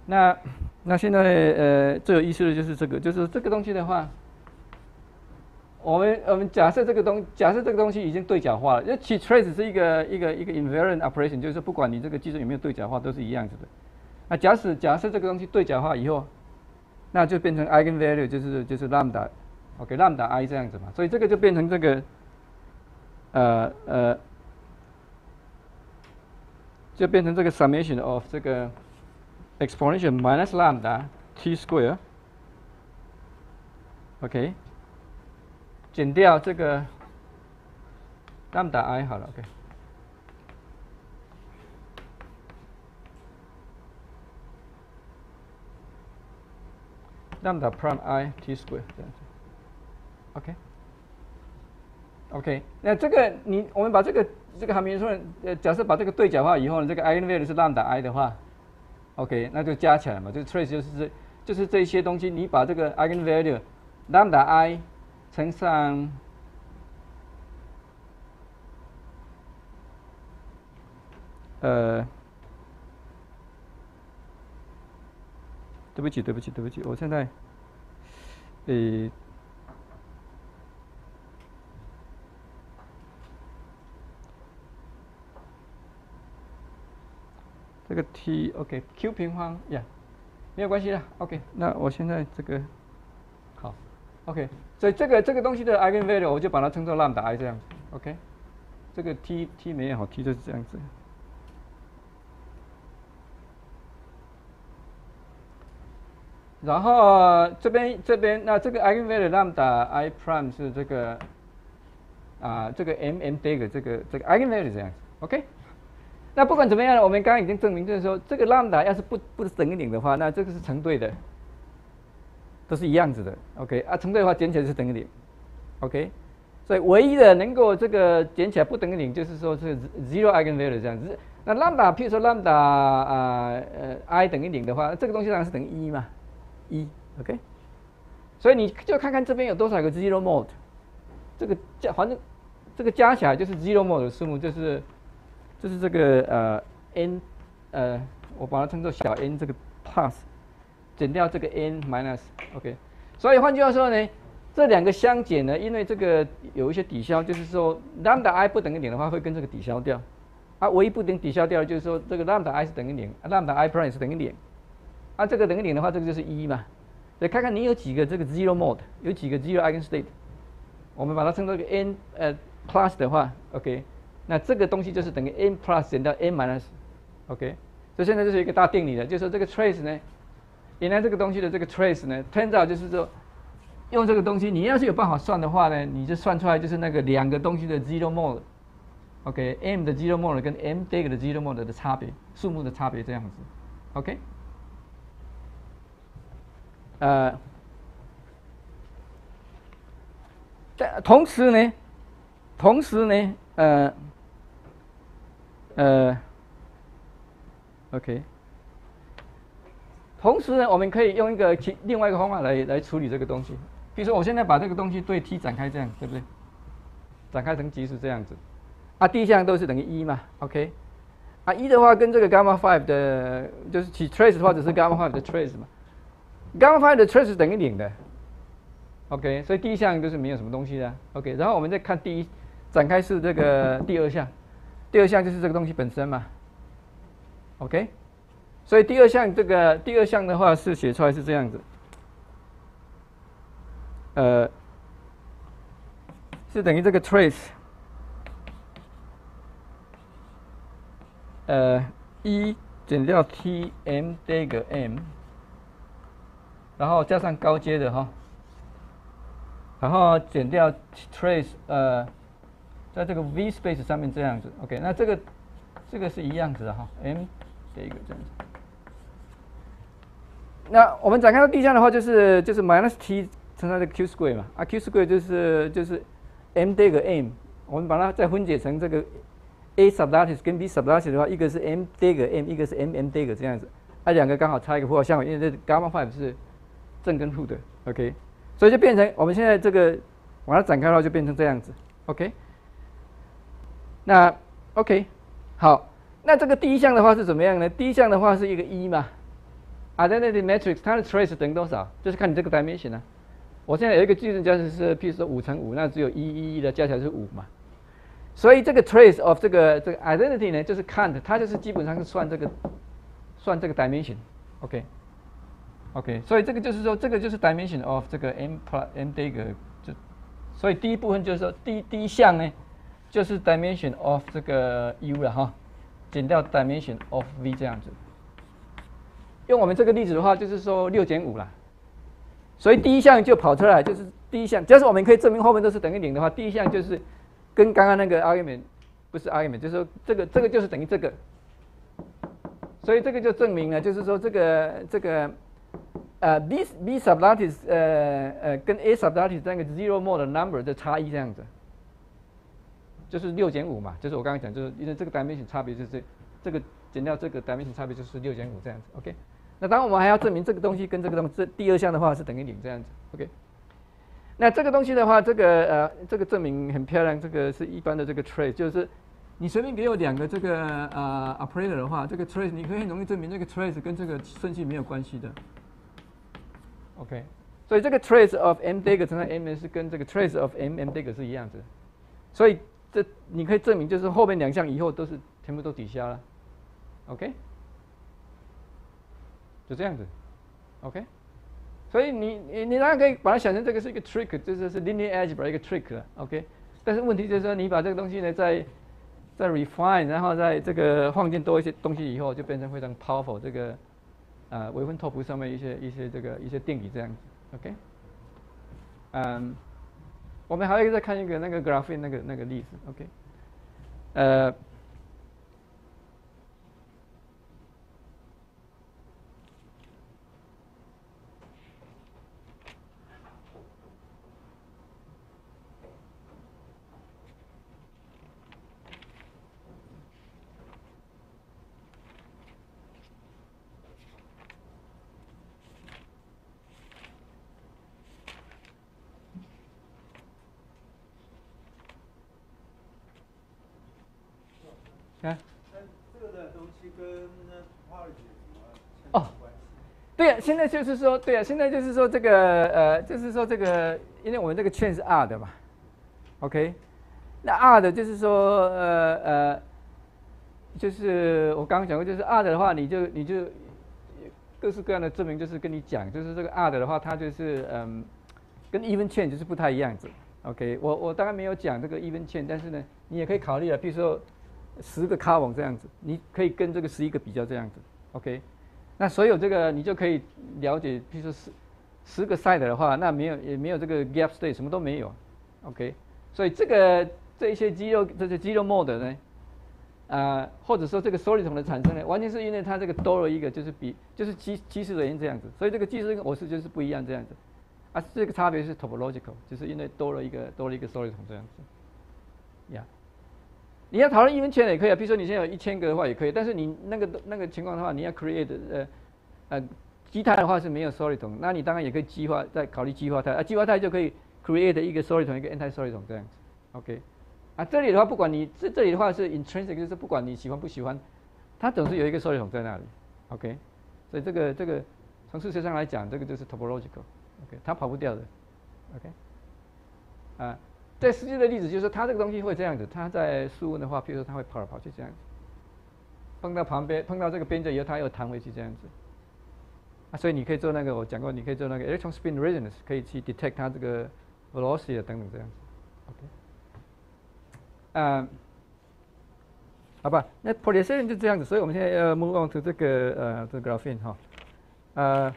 那那现在呃最有意思的就是这个，就是这个东西的话。我们我们假设这个东，假设这个东西已经对角化了，因为其 trace 是一个一个一个 invariant operation，就是不管你这个计算有没有对角化，都是一样子的。那假使假设这个东西对角化以后，那就变成 eigenvalue，就是就是 lambda，OK，lambda i 这样子嘛，所以这个就变成这个，呃呃，就变成这个 summation of 这个 exponential minus lambda t square。OK，减掉这个 lambda i 好了，OK。lambda prime i t square 这样子，OK，OK，那这个你我们把这个 这个函数说，呃，假设把这个对角化以后呢，这个 eigenvalue 是 lambda i 的话，OK，那就加起来嘛，这个 trace 就是这就是这些东西，你把这个 eigenvalue lambda i 乘上呃。对不起，对不起，对不起，我现在，诶，这个 t OK q 平方呀，没有关系的 OK。那我现在这个好 OK，所以这个这个东西的 eigenvalue 我就把它称作 lambda i 这样子 OK。这个 t t 没有好 t 就是这样子。然后这边这边那这个 eigenvalue lambda i prime 是这个啊这个 m m d 的这个这个 eigenvalue 这样子，OK。那不管怎么样，我们刚刚已经证明，就是说这个 lambda 要是不不是等于零的话，那这个是成对的，都是一样子的，OK。啊，成对的话减起来是等于零，OK。所以唯一的能够这个减起来不等于零，就是说是 zero eigenvalue 这样子。那 lambda 譬如说 lambda 啊呃 i 等于零的话，这个东西当然是等于一嘛。一，OK，所以你就看看这边有多少个 zero mode，这个加反正这个加起来就是 zero mode 的数目，就是就是这个呃 n 呃我把它称作小 n 这个 plus 减掉这个 n minus，OK，所以换句话说呢，这两个相减呢，因为这个有一些抵消，就是说 lambda i 不等于零的话，会跟这个抵消掉，啊，唯一不等抵消掉就是说这个 lambda i 是等于零，lambda i prime 是等于零。啊，这个等于零的话，这个就是一嘛。来看看你有几个这个 zero mode，有几个 zero eigenstate。我们把它称作个 n 呃 plus 的话，OK，那这个东西就是等于 n plus 减到 n minus，OK。所以现在就是一个大定理了，就是说这个 trace 呢，原来这个东西的这个 trace 呢，turns out 就是说用这个东西，你要是有办法算的话呢，你就算出来就是那个两个东西的 zero mode，OK，m 的 zero mode 跟 m dig 的 zero mode 的差别，数目的差别这样子，OK。呃，但同时呢，同时呢，呃，呃，OK，同时呢，我们可以用一个其另外一个方法来来处理这个东西。比如说，我现在把这个东西对 t 展开这样，对不对？展开成级是这样子，啊，第一项都是等于一嘛，OK，啊，一的话跟这个 gamma five 的，就是其 trace 或者是 gamma five 的 trace 嘛。gamma five 的 trace 等于零的，OK，所以第一项就是没有什么东西的，OK。然后我们再看第一展开是这个第二项，第二项就是这个东西本身嘛，OK。所以第二项这个第二项的话是写出来是这样子，呃，是等于这个 trace，呃，一减掉 t m 这个 m。然后加上高阶的哈，然后减掉 trace 呃，在这个 v space 上面这样子，OK，那这个这个是一样子的哈，m 这一个这样子。那我们展开到第项的话，就是就是 minus t 乘上这个 q square 嘛，啊 q square 就是就是 m 这个 m，我们把它再分解成这个 a sublattice 跟 b sublattice 的话，一个是 m 这个 m，一个是 m m 这个这样子，啊两个刚好差一个符号相位，因为这 gamma five 是。正跟负的，OK，所以就变成我们现在这个把它展开的话，就变成这样子，OK。那 OK，好，那这个第一项的话是怎么样呢？第一项的话是一个一嘛，identity matrix 它的 trace 等于多少？就是看你这个 dimension 啊。我现在有一个矩阵，就是譬如说五乘五，那只有一一一的加起来是五嘛。所以这个 trace of 这个这个 identity 呢，就是看的，它就是基本上是算这个算这个 dimension，OK。OK，所以这个就是说，这个就是 dimension of 这个 m plus m dagger，就，所以第一部分就是说，第第一项呢，就是 dimension of 这个 u 了哈，减掉 dimension of v 这样子。用我们这个例子的话，就是说六减五了。所以第一项就跑出来，就是第一项。假设我们可以证明后面都是等于零的话，第一项就是跟刚刚那个 argument 不是 argument，就是说这个这个就是等于这个。所以这个就证明了，就是说这个这个呃 b b sublattice 呃呃跟 a sublattice 那个 zero mode 的 number 的差异这样子，就是六减五嘛，就是我刚刚讲，就是因为这个 dimension 差别就是这个减掉这个 dimension 差别就是六减五这样子，OK。那当然我们还要证明这个东西跟这个东西这第二项的话是等于零这样子，OK。那这个东西的话，这个呃这个证明很漂亮，这个是一般的这个 trace，就是。你随便给我两个这个呃 operator 的话，这个 trace 你可以很容易证明这个 trace 跟这个顺序没有关系的。OK，所以这个 trace of m dagger 乘上 m 是跟这个 trace of m m dagger 是一样子。所以这你可以证明就是后面两项以后都是全部都抵消了。OK，就这样子。OK，所以你你你当然可以把它想成这个是一个 trick，就是是 linear algebra 一个 trick 了。OK，但是问题就是说你把这个东西呢在再 refine，然后在这个放进多一些东西以后，就变成非常 powerful 这个呃微分拓扑上面一些一些这个一些定理这样子，OK？嗯，我们还要再看一个那个 graphing 那个那个例子，OK？呃。哦，对呀，现在就是说，对啊，现在就是说这个呃，就是说这个，因为我们这个券是 R 的嘛，OK，那 R 的就是说呃呃，就是我刚刚讲过，就是 R 的话，你就你就各式各样的证明，就是跟你讲，就是这个 R 的话，它就是嗯，跟 even 券就是不太一样子，OK，我我当然没有讲这个 even 券，但是呢，你也可以考虑啊，比如说。十个卡网这样子，你可以跟这个十一个比较这样子，OK？那所有这个你就可以了解，比如说十十个 side 的话，那没有也没有这个 gap state，什么都没有，OK？所以这个这一些肌肉这些肌肉 mode 呢，啊，或者说这个 soliton 的产生呢，完全是因为它这个多了一个就是比就是基基数的原因这样子，所以这个基数跟我是就是不一样这样子，啊，这个差别是 topological，就是因为多了一个多了一个 soliton 这样子，呀。你要讨论一分钱也可以啊，比如说你现在有一千个的话也可以，但是你那个那个情况的话，你要 create 呃呃基态的话是没有 soliton，那你当然也可以激化，再考虑激化态啊，激化态就可以 create 一个 soliton 一个 anti soliton 这样子，OK，啊这里的话不管你这这里的话是 intrinsic，就是不管你喜欢不喜欢，它总是有一个 soliton 在那里，OK，所以这个这个从数学上来讲，这个就是 topological，OK，它跑不掉的，OK，啊。在实际的例子就是，它这个东西会这样子，它在室温的话，譬如说它会跑来跑去这样子，碰到旁边碰到这个边界以后，它又弹回去这样子。啊，所以你可以做那个，我讲过，你可以做那个 electron spin resonance，可以去 detect 它这个 velocity 等等这样子。OK，嗯，好吧，那 polyethylene 就这样子，所以我们现在要 move on to 这个呃这个 graphene 哈，呃。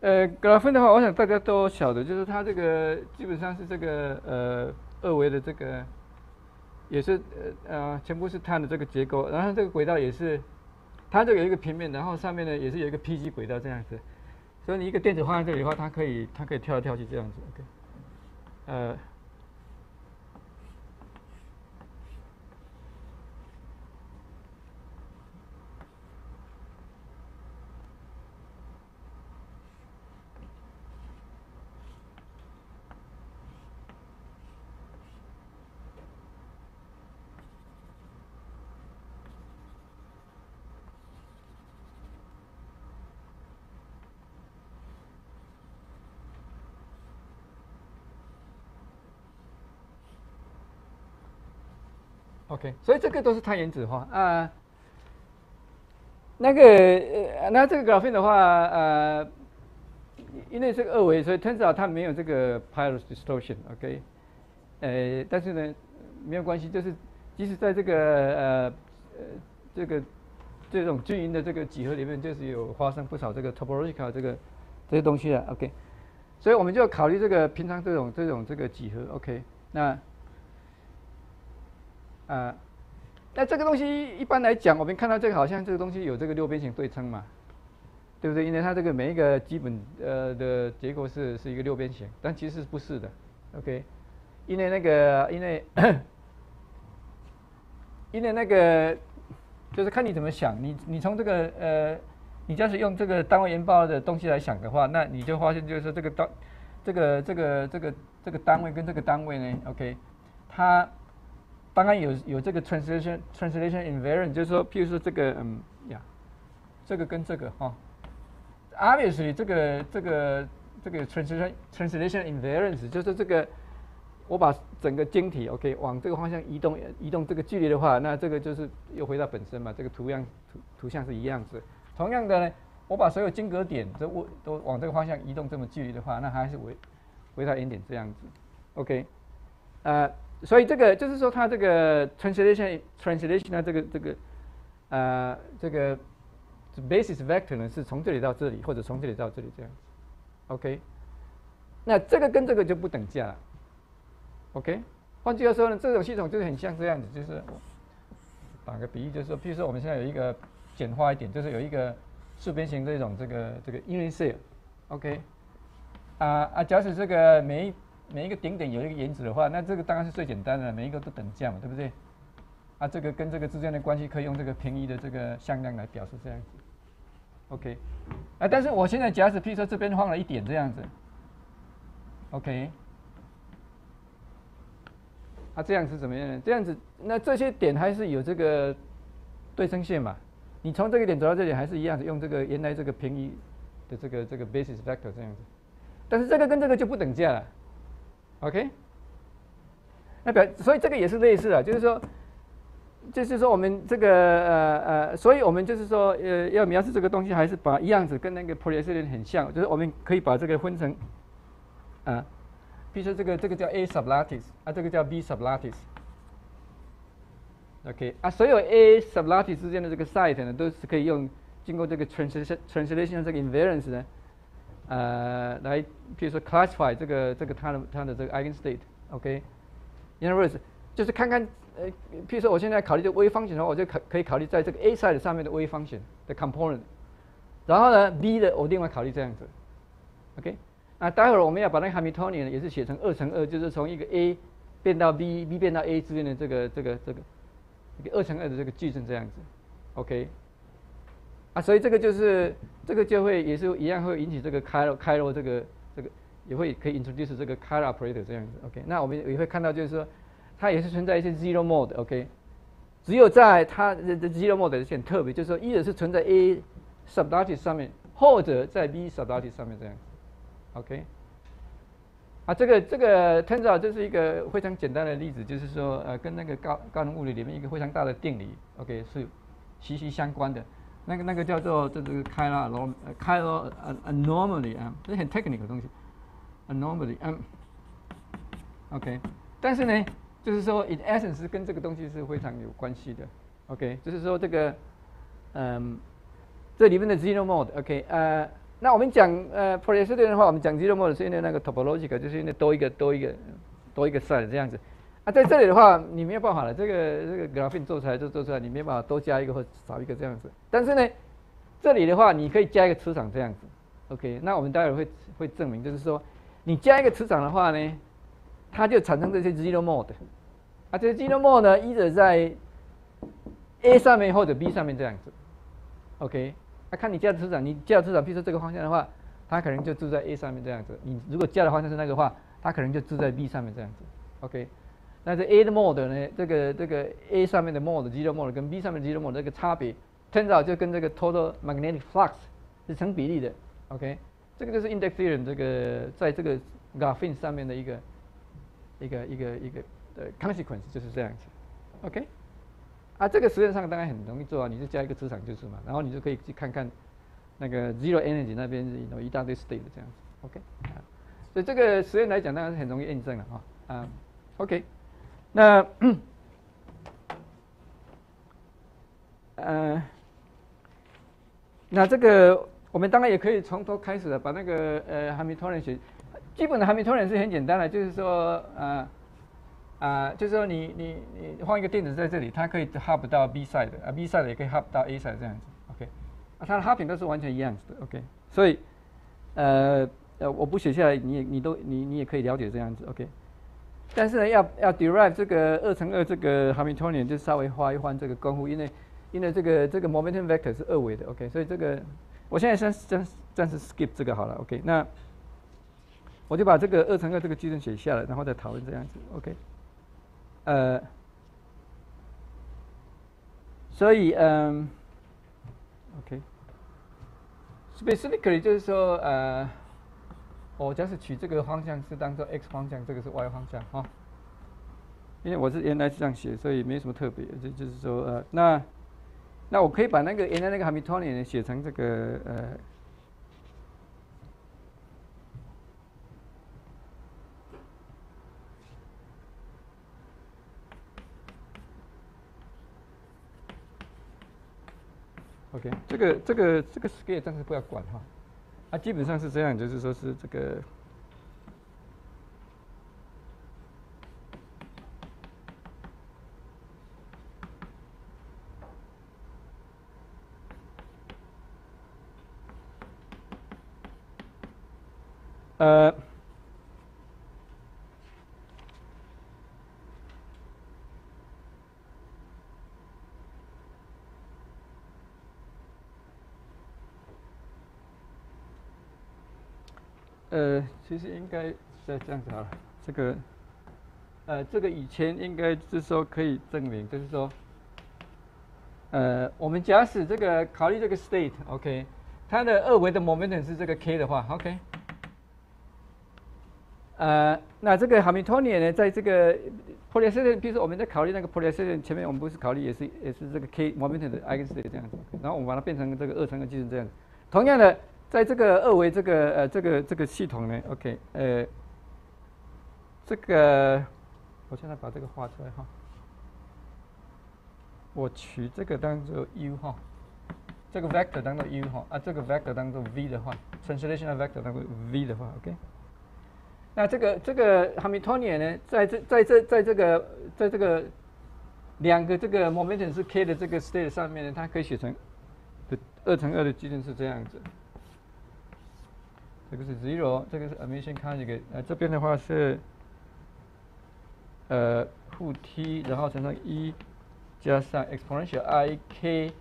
呃，格拉芬的话，我想大家都晓得，就是它这个基本上是这个呃二维的这个也是呃呃全部是碳的这个结构，然后这个轨道也是，它这有一个平面，然后上面呢也是有一个 PG 轨道这样子，所以你一个电子放在这里的话，它可以它可以跳来跳去这样子，OK，呃。OK，所以这个都是碳原子化啊。那个呃，那这个 graphene 的话，呃，因为这个二维，所以 turns out 它没有这个 Pilot distortion。OK，呃，但是呢，没有关系，就是即使在这个呃呃这个这种均匀的这个几何里面，就是有发生不少这个 topological 这个这些东西的。OK，所以我们就要考虑这个平常这种这种这个几何。OK，那。啊，那这个东西一般来讲，我们看到这个好像这个东西有这个六边形对称嘛，对不对？因为它这个每一个基本呃的结构是是一个六边形，但其实不是的，OK？因为那个因为因为那个就是看你怎么想，你你从这个呃，你要是用这个单位研报的东西来想的话，那你就发现就是这个单这个这个这个这个单位跟这个单位呢，OK？它刚刚有有这个 translation translation invariant，就是说，譬如说这个嗯呀，这个跟这个哈，obviously 这个这个这个 translation translation invariance 就是这个，我把整个晶体 OK 往这个方向移动移动这个距离的话，那这个就是又回到本身嘛，这个图样图图像是一样子。同样的呢，我把所有晶格点都都往这个方向移动这么距离的话，那还是回回到原点这样子，OK，呃。所以这个就是说，它这个 translation translation 呢，这个这个呃这个 basis vector 呢，是从这里到这里，或者从这里到这里这样子，OK？那这个跟这个就不等价了，OK？换句话说呢，这种系统就是很像这样子，就是打个比喻，就是说，比如说我们现在有一个简化一点，就是有一个四边形这种这个这个 unit cell，OK？啊啊，假使这个每一每一个顶点有一个原子的话，那这个当然是最简单的，每一个都等价嘛，对不对？啊，这个跟这个之间的关系可以用这个平移的这个向量来表示，这样子。OK，啊，但是我现在假使，譬如说这边放了一点这样子，OK，啊，这样是怎么样呢？这样子，那这些点还是有这个对称线嘛？你从这个点走到这里还是一样的，用这个原来这个平移的这个这个 basis vector 这样子，但是这个跟这个就不等价了。OK，那表所以这个也是类似的，就是说，就是说我们这个呃呃，所以我们就是说呃要描述这个东西，还是把样子跟那个 polyethylene 很像，就是我们可以把这个分成啊，比如说这个这个叫 A sublattice 啊，这个叫 B sublattice。OK 啊，所有 A sublattice 之间的这个 site 呢，都是可以用经过这个 translation translation 这个 invariance 呢。呃，来，比如说 classify 这个这个它的它的这个 eigenstate，OK，in other words，就是看看呃，譬如说我现在考虑这微方形的话，我就可可以考虑在这个 A side 上面的微方形的 component，然后呢 B 的我另外考虑这样子，OK，那待会儿我们要把那个 Hamiltonian 也是写成二乘二，就是从一个 A 变到 B，B 变到 A 之间的这个这个这个一个二乘二的这个矩阵这样子，OK。啊，所以这个就是这个就会也是一样会引起这个开罗开罗这个这个也会可以 introduce 这个 Cairo operator 这样子，OK？那我们也会看到就是说它也是存在一些 zero mode，OK？只有在它的 zero mode 是很特别，就是说一者是存在 A sublattice 上面，或者在 B sublattice 上面这样，OK？啊，这个这个 turns out 这是一个非常简单的例子，就是说呃跟那个高高能物理里面一个非常大的定理，OK 是息息相关的。那个那个叫做这这个开了罗开了 anomaly 啊，这很 technical 的东西，anomaly 嗯，OK，但是呢，就是说 in essence 是跟这个东西是非常有关系的，OK，就是说这个嗯，这里面的 zero mode，OK，呃，那我们讲呃 p o l y e s t e r 的话，我们讲 zero mode 是因为那个 topological 就是因为多一个多一个多一个 side 这样子，在这里的话，你没有办法了，这个这个 graphing 做出来就做出来，你没办法多加一个或少一个这样子。但是呢，这里的话，你可以加一个磁场这样子，OK？那我们待会会会证明，就是说，你加一个磁场的话呢，它就产生这些 zero mode，啊，这些 zero mode 呢，一直在 A 上面或者 B 上面这样子，OK？那看你加的磁场，你加的磁场，比如说这个方向的话，它可能就住在 A 上面这样子。你如果加的方向是那个话，它可能就住在 B 上面这样子，OK？那这 A 的 mode 呢，这个这个 A 上面的 mode，zero mode 跟 B 上面 zero mode 这个差别，turn out 就跟这个 total magnetic flux 是成比例的，OK？这个就是 index theorem 这个在这个 graphene 上面的一个一个一个一个呃 consequence 就是这样子，OK？啊，这个实验上当然很容易做啊，你就加一个磁场就是嘛，然后你就可以去看看那个 zero energy 那边有一大堆 state 这样子，OK？啊，所以这个实验来讲当然是很容易验证了啊，啊，OK？那，呃，那这个我们当然也可以从头开始的，把那个呃哈密托人写，基本的哈密托人是很简单的，就是说呃。啊，就是说你你你放一个电子在这里，它可以 hop 到 B side 啊，B side 也可以 hop 到 A side 这样子，OK，啊，它的 hopping 都是完全一样子的，OK，所以呃呃，我不写下来，你也你都你你也可以了解这样子，OK，但是呢，要要 derive 这个二乘二这个 Hamiltonian 就稍微花一番这个功夫，因为因为这个这个 momentum vector 是二维的，OK，所以这个我现在先暂暂时 skip 这个好了，OK，那我就把这个二乘二这个矩阵写下来，然后再讨论这样子，OK。呃，所以嗯，OK，specifically 就是说呃，我假使取这个方向是当做 x 方向，这个是 y 方向哈。因为我是原来是这样写，所以没什么特别。就就是说呃，那那我可以把那个原来那个 Hamiltonian 写成这个呃。OK，这个这个这个 scale 暂时不要管哈，啊，基本上是这样，就是说是这个，呃。呃，其实应该再这样子好了。这个，呃，这个以前应该是说可以证明，就是说，呃，我们假使这个考虑这个 state，OK，它的二维的 momentum 是这个 k 的话，OK，呃，那这个 Hamiltonian 呢，在这个 polyacid，比如说我们在考虑那个 polyacid 前面，我们不是考虑也是也是这个 k momentum 的 eigenstate 这样子，然后我们把它变成这个二乘个矩阵这样子，同样的。在这个二维这个呃这个这个系统呢，OK，呃，这个我现在把这个画出来哈，我取这个当做 U 哈，这个 vector 当做 U 哈，啊这个 vector 当做 V 的话，translational vector 当做 V 的话，OK，那这个这个 Hamiltonian 呢，在这在这在这个在这个两个这个 momentum 是 k 的这个 state 上面呢，它可以写成的二乘二的矩阵是这样子。这个是 zero，这个是 emission conjugate，呃，这边的话是呃负 t，然后乘上一加上 exponential i k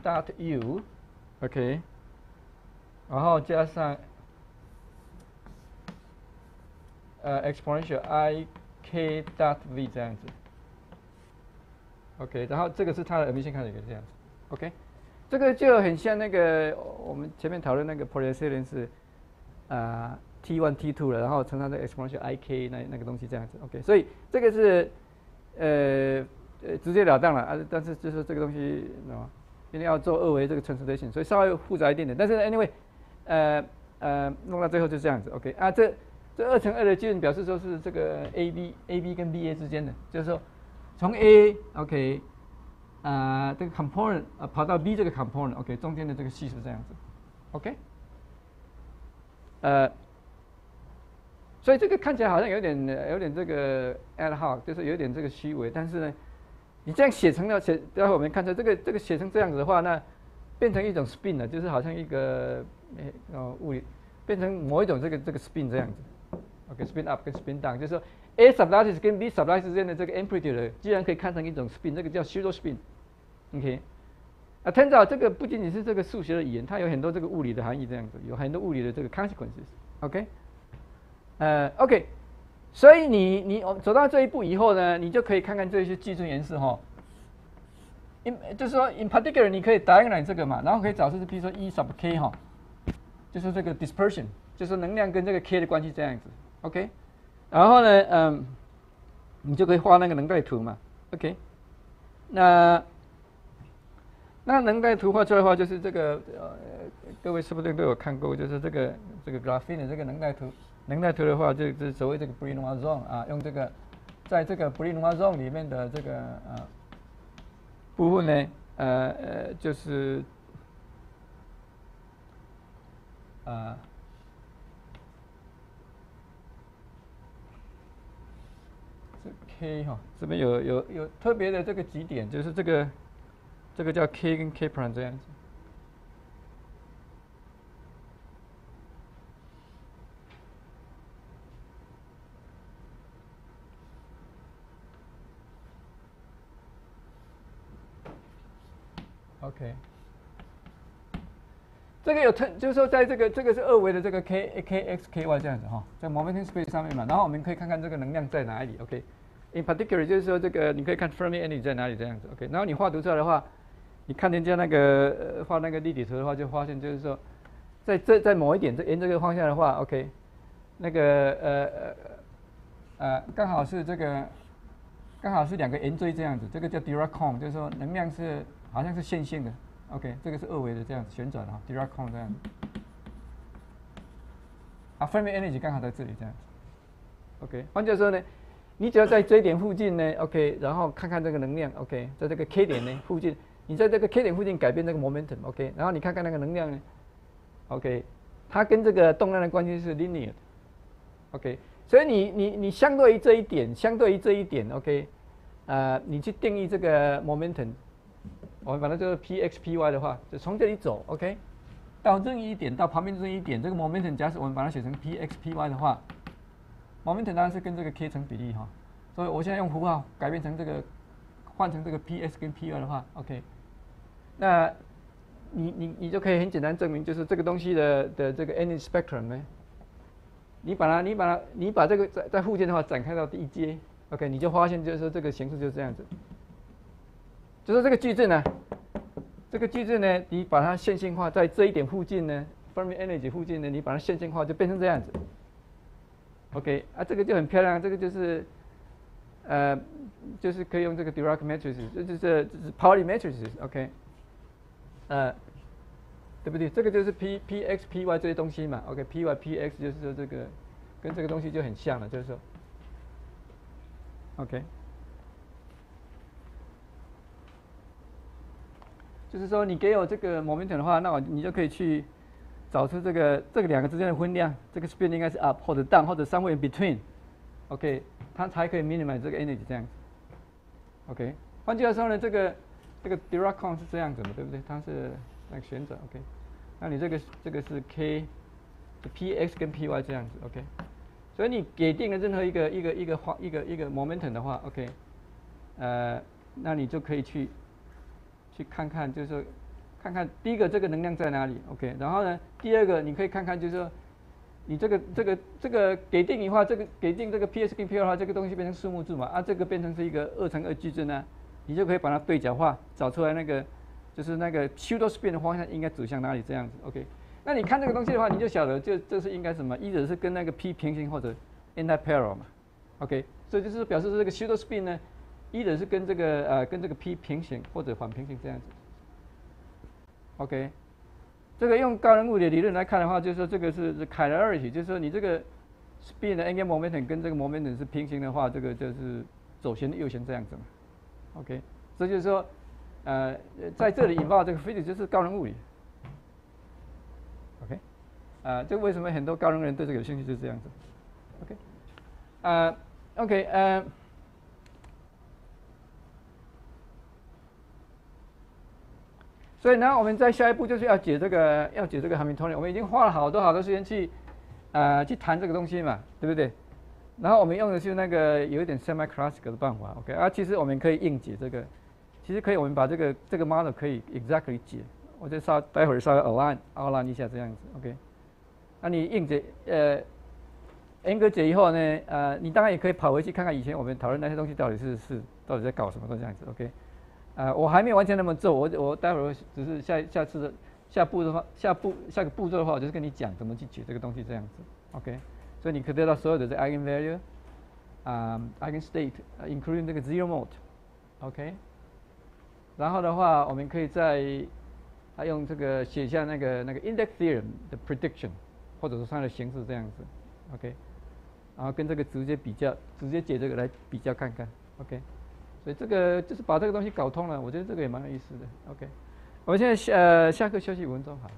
dot u，OK，然后加上呃 exponential i k dot v 这样子，OK，然后这个是它的 emission conjugate 这样子，OK，这个就很像那个我们前面讨论那个 polyacid 是。啊，t one t two 了，然后乘上这 exponential i k 那那个东西这样子，OK，所以这个是呃呃直截了当了啊，但是就是这个东西啊，一定要做二维这个 translation，所以稍微复杂一点点，但是 anyway，呃呃弄到最后就这样子，OK，啊这这二乘二的矩阵表示说是这个 a b a b 跟 b a 之间的，就是说从 a OK 啊这个 component 啊跑到 b 这个 component OK 中间的这个系数这样子，OK。呃，所以这个看起来好像有点有点这个 ad hoc，就是有点这个虚伪，但是呢，你这样写成了写，待会我们看出这个这个写成这样子的话，那变成一种 spin 了，就是好像一个呃物理变成某一种这个这个 spin 这样子。OK，spin up 跟 spin down，就是说 A sublattice 跟 B sublattice 之间的这个 amplitude，既然可以看成一种 spin，这个叫 pseudo spin。OK。啊，turns out 这个不仅仅是这个数学的语言，它有很多这个物理的含义，这样子有很多物理的这个 consequences。OK，呃，OK，所以你你走到这一步以后呢，你就可以看看这些矩阵颜色哈。in 就是说 in particular 你可以 diagonal 这个嘛，然后可以找出比如说 E sub k 哈，就是这个 dispersion，就是能量跟这个 k 的关系这样子。OK，然后呢，嗯，你就可以画那个能带图嘛。OK，那。那能带图画出来的话，就是这个呃，各位是不是都有看过？就是这个这个 graphene 这个能带图，能带图的话，就就所谓这个 Brillouin zone 啊，用这个在这个 Brillouin zone 里面的这个呃部分呢，呃呃，就是啊，这 K 哈，这边有有有特别的这个几点，就是这个。这个叫 K 跟 K prime 这样子。OK，这个有特，就是说在这个这个是二维的这个 K K X K Y 这样子哈，在 momentum space 上面嘛，然后我们可以看看这个能量在哪里。OK，in particular 就是说这个你可以看 Fermi energy 在哪里这样子。OK，然后你画图出来的话。你看人家那个画那个立体图的话，就发现就是说，在这在某一点这沿这个方向的话，OK，那个呃呃呃刚好是这个刚好是两个圆锥这样子，这个叫 Dirac c o n 就是说能量是好像是线性的，OK，这个是二维的这样子旋转哈，Dirac c o n 这样子。啊，Fermi energy 刚好在这里这样子，OK，换句话说呢，你只要在这一点附近呢，OK，然后看看这个能量，OK，在这个 K 点呢附近。你在这个 K 点附近改变这个 momentum，OK，然后你看看那个能量呢，OK，它跟这个动量的关系是 linear，OK，所以你你你相对于这一点，相对于这一点，OK，呃，你去定义这个 momentum，我们把它叫做 p x p y 的话，就从这里走，OK，到任意一点到旁边任意一点，这个 momentum 假使我们把它写成 p x p y 的话，momentum 当然是跟这个 k 成比例哈，所以我现在用符号改变成这个，换成这个 p s 跟 p y 的话，OK。那，你你你就可以很简单证明，就是这个东西的的这个 energy spectrum 呢，你把它你把它你把这个在在附件的话展开到第一阶，OK，你就发现就是说这个形式就是这样子，就是这个矩阵呢，这个矩阵呢，你把它线性化在这一点附近呢，ferm energy 附近呢，你把它线性化就变成这样子，OK，啊，这个就很漂亮，这个就是，呃，就是可以用这个 Dirac matrices，这就是这是 Pauli matrices，OK。呃，对不对？这个就是 P P X P Y 这些东西嘛。OK，P Y P X 就是说这个跟这个东西就很像了，就是说，OK，就是说你给我这个 momentum 的话，那我你就可以去找出这个这个两个之间的分量，这个 spin 应该是 up 或者 down 或者 somewhere in between，OK，它才可以 minimize 这个 energy 这样。OK，换句话说呢，这个。这个 Dirac c o n 是这样子的，对不对？它是那个旋转，OK。那你这个这个是 K，P X 跟 P Y 这样子，OK。所以你给定了任何一个一个一个话一个一个 momentum 的话，OK。呃，那你就可以去去看看，就是说看看第一个这个能量在哪里，OK。然后呢，第二个你可以看看，就是说你这个这个这个给定的话，这个给定这个 P S 跟 P Y 的话，这个东西变成数目字嘛，啊，这个变成是一个二乘二矩阵呢。你就可以把它对角化，找出来那个就是那个 pseudo spin 的方向应该指向哪里这样子，OK？那你看这个东西的话，你就晓得就这是应该什么，一者是跟那个 P 平行或者 anti parallel 嘛，OK？所以就是表示这个 pseudo spin 呢，一者是跟这个呃跟这个 P 平行或者反平行这样子，OK？这个用高能物理理论来看的话，就是说这个是 chiral，就是说你这个 spin 的 angular momentum 跟这个 momentum 是平行的话，这个就是左旋右旋这样子嘛。OK，这就是说，呃，在这里引爆这个 physics 就是高能物理。OK，啊，这为什么很多高能人对这个有兴趣就是这样子。OK，呃，OK，呃，所以呢，我们在下一步就是要解这个，要解这个 hamiltonia。我们已经花了好多好多时间去，呃，去谈这个东西嘛，对不对？然后我们用的是那个有一点 semi-classical 的办法，OK，啊，其实我们可以硬解这个，其实可以，我们把这个这个 model 可以 exactly 解，我就稍待会儿稍微 align align 一下这样子，OK。那你硬解，呃，严格解以后呢，呃，你当然也可以跑回去看看以前我们讨论那些东西到底是是到底在搞什么，这样子，OK。呃，我还没有完全那么做，我我待会儿只是下下次的下步的话，下步下个步骤的话，我就是跟你讲怎么去解这个东西这样子，OK。所以你可以得到所有的这 eigenvalue，啊，eigenstate，including 这个 zero mode，OK。然后的话，我们可以再啊用这个写下那个那个 index theorem 的 prediction。或者是它的形式这样子，OK，然后跟这个直接比较，直接解这个来比较看看，OK，所以这个就是把这个东西搞通了，我觉得这个也蛮有意思的，OK，我们现在下呃下课休息五分钟，好。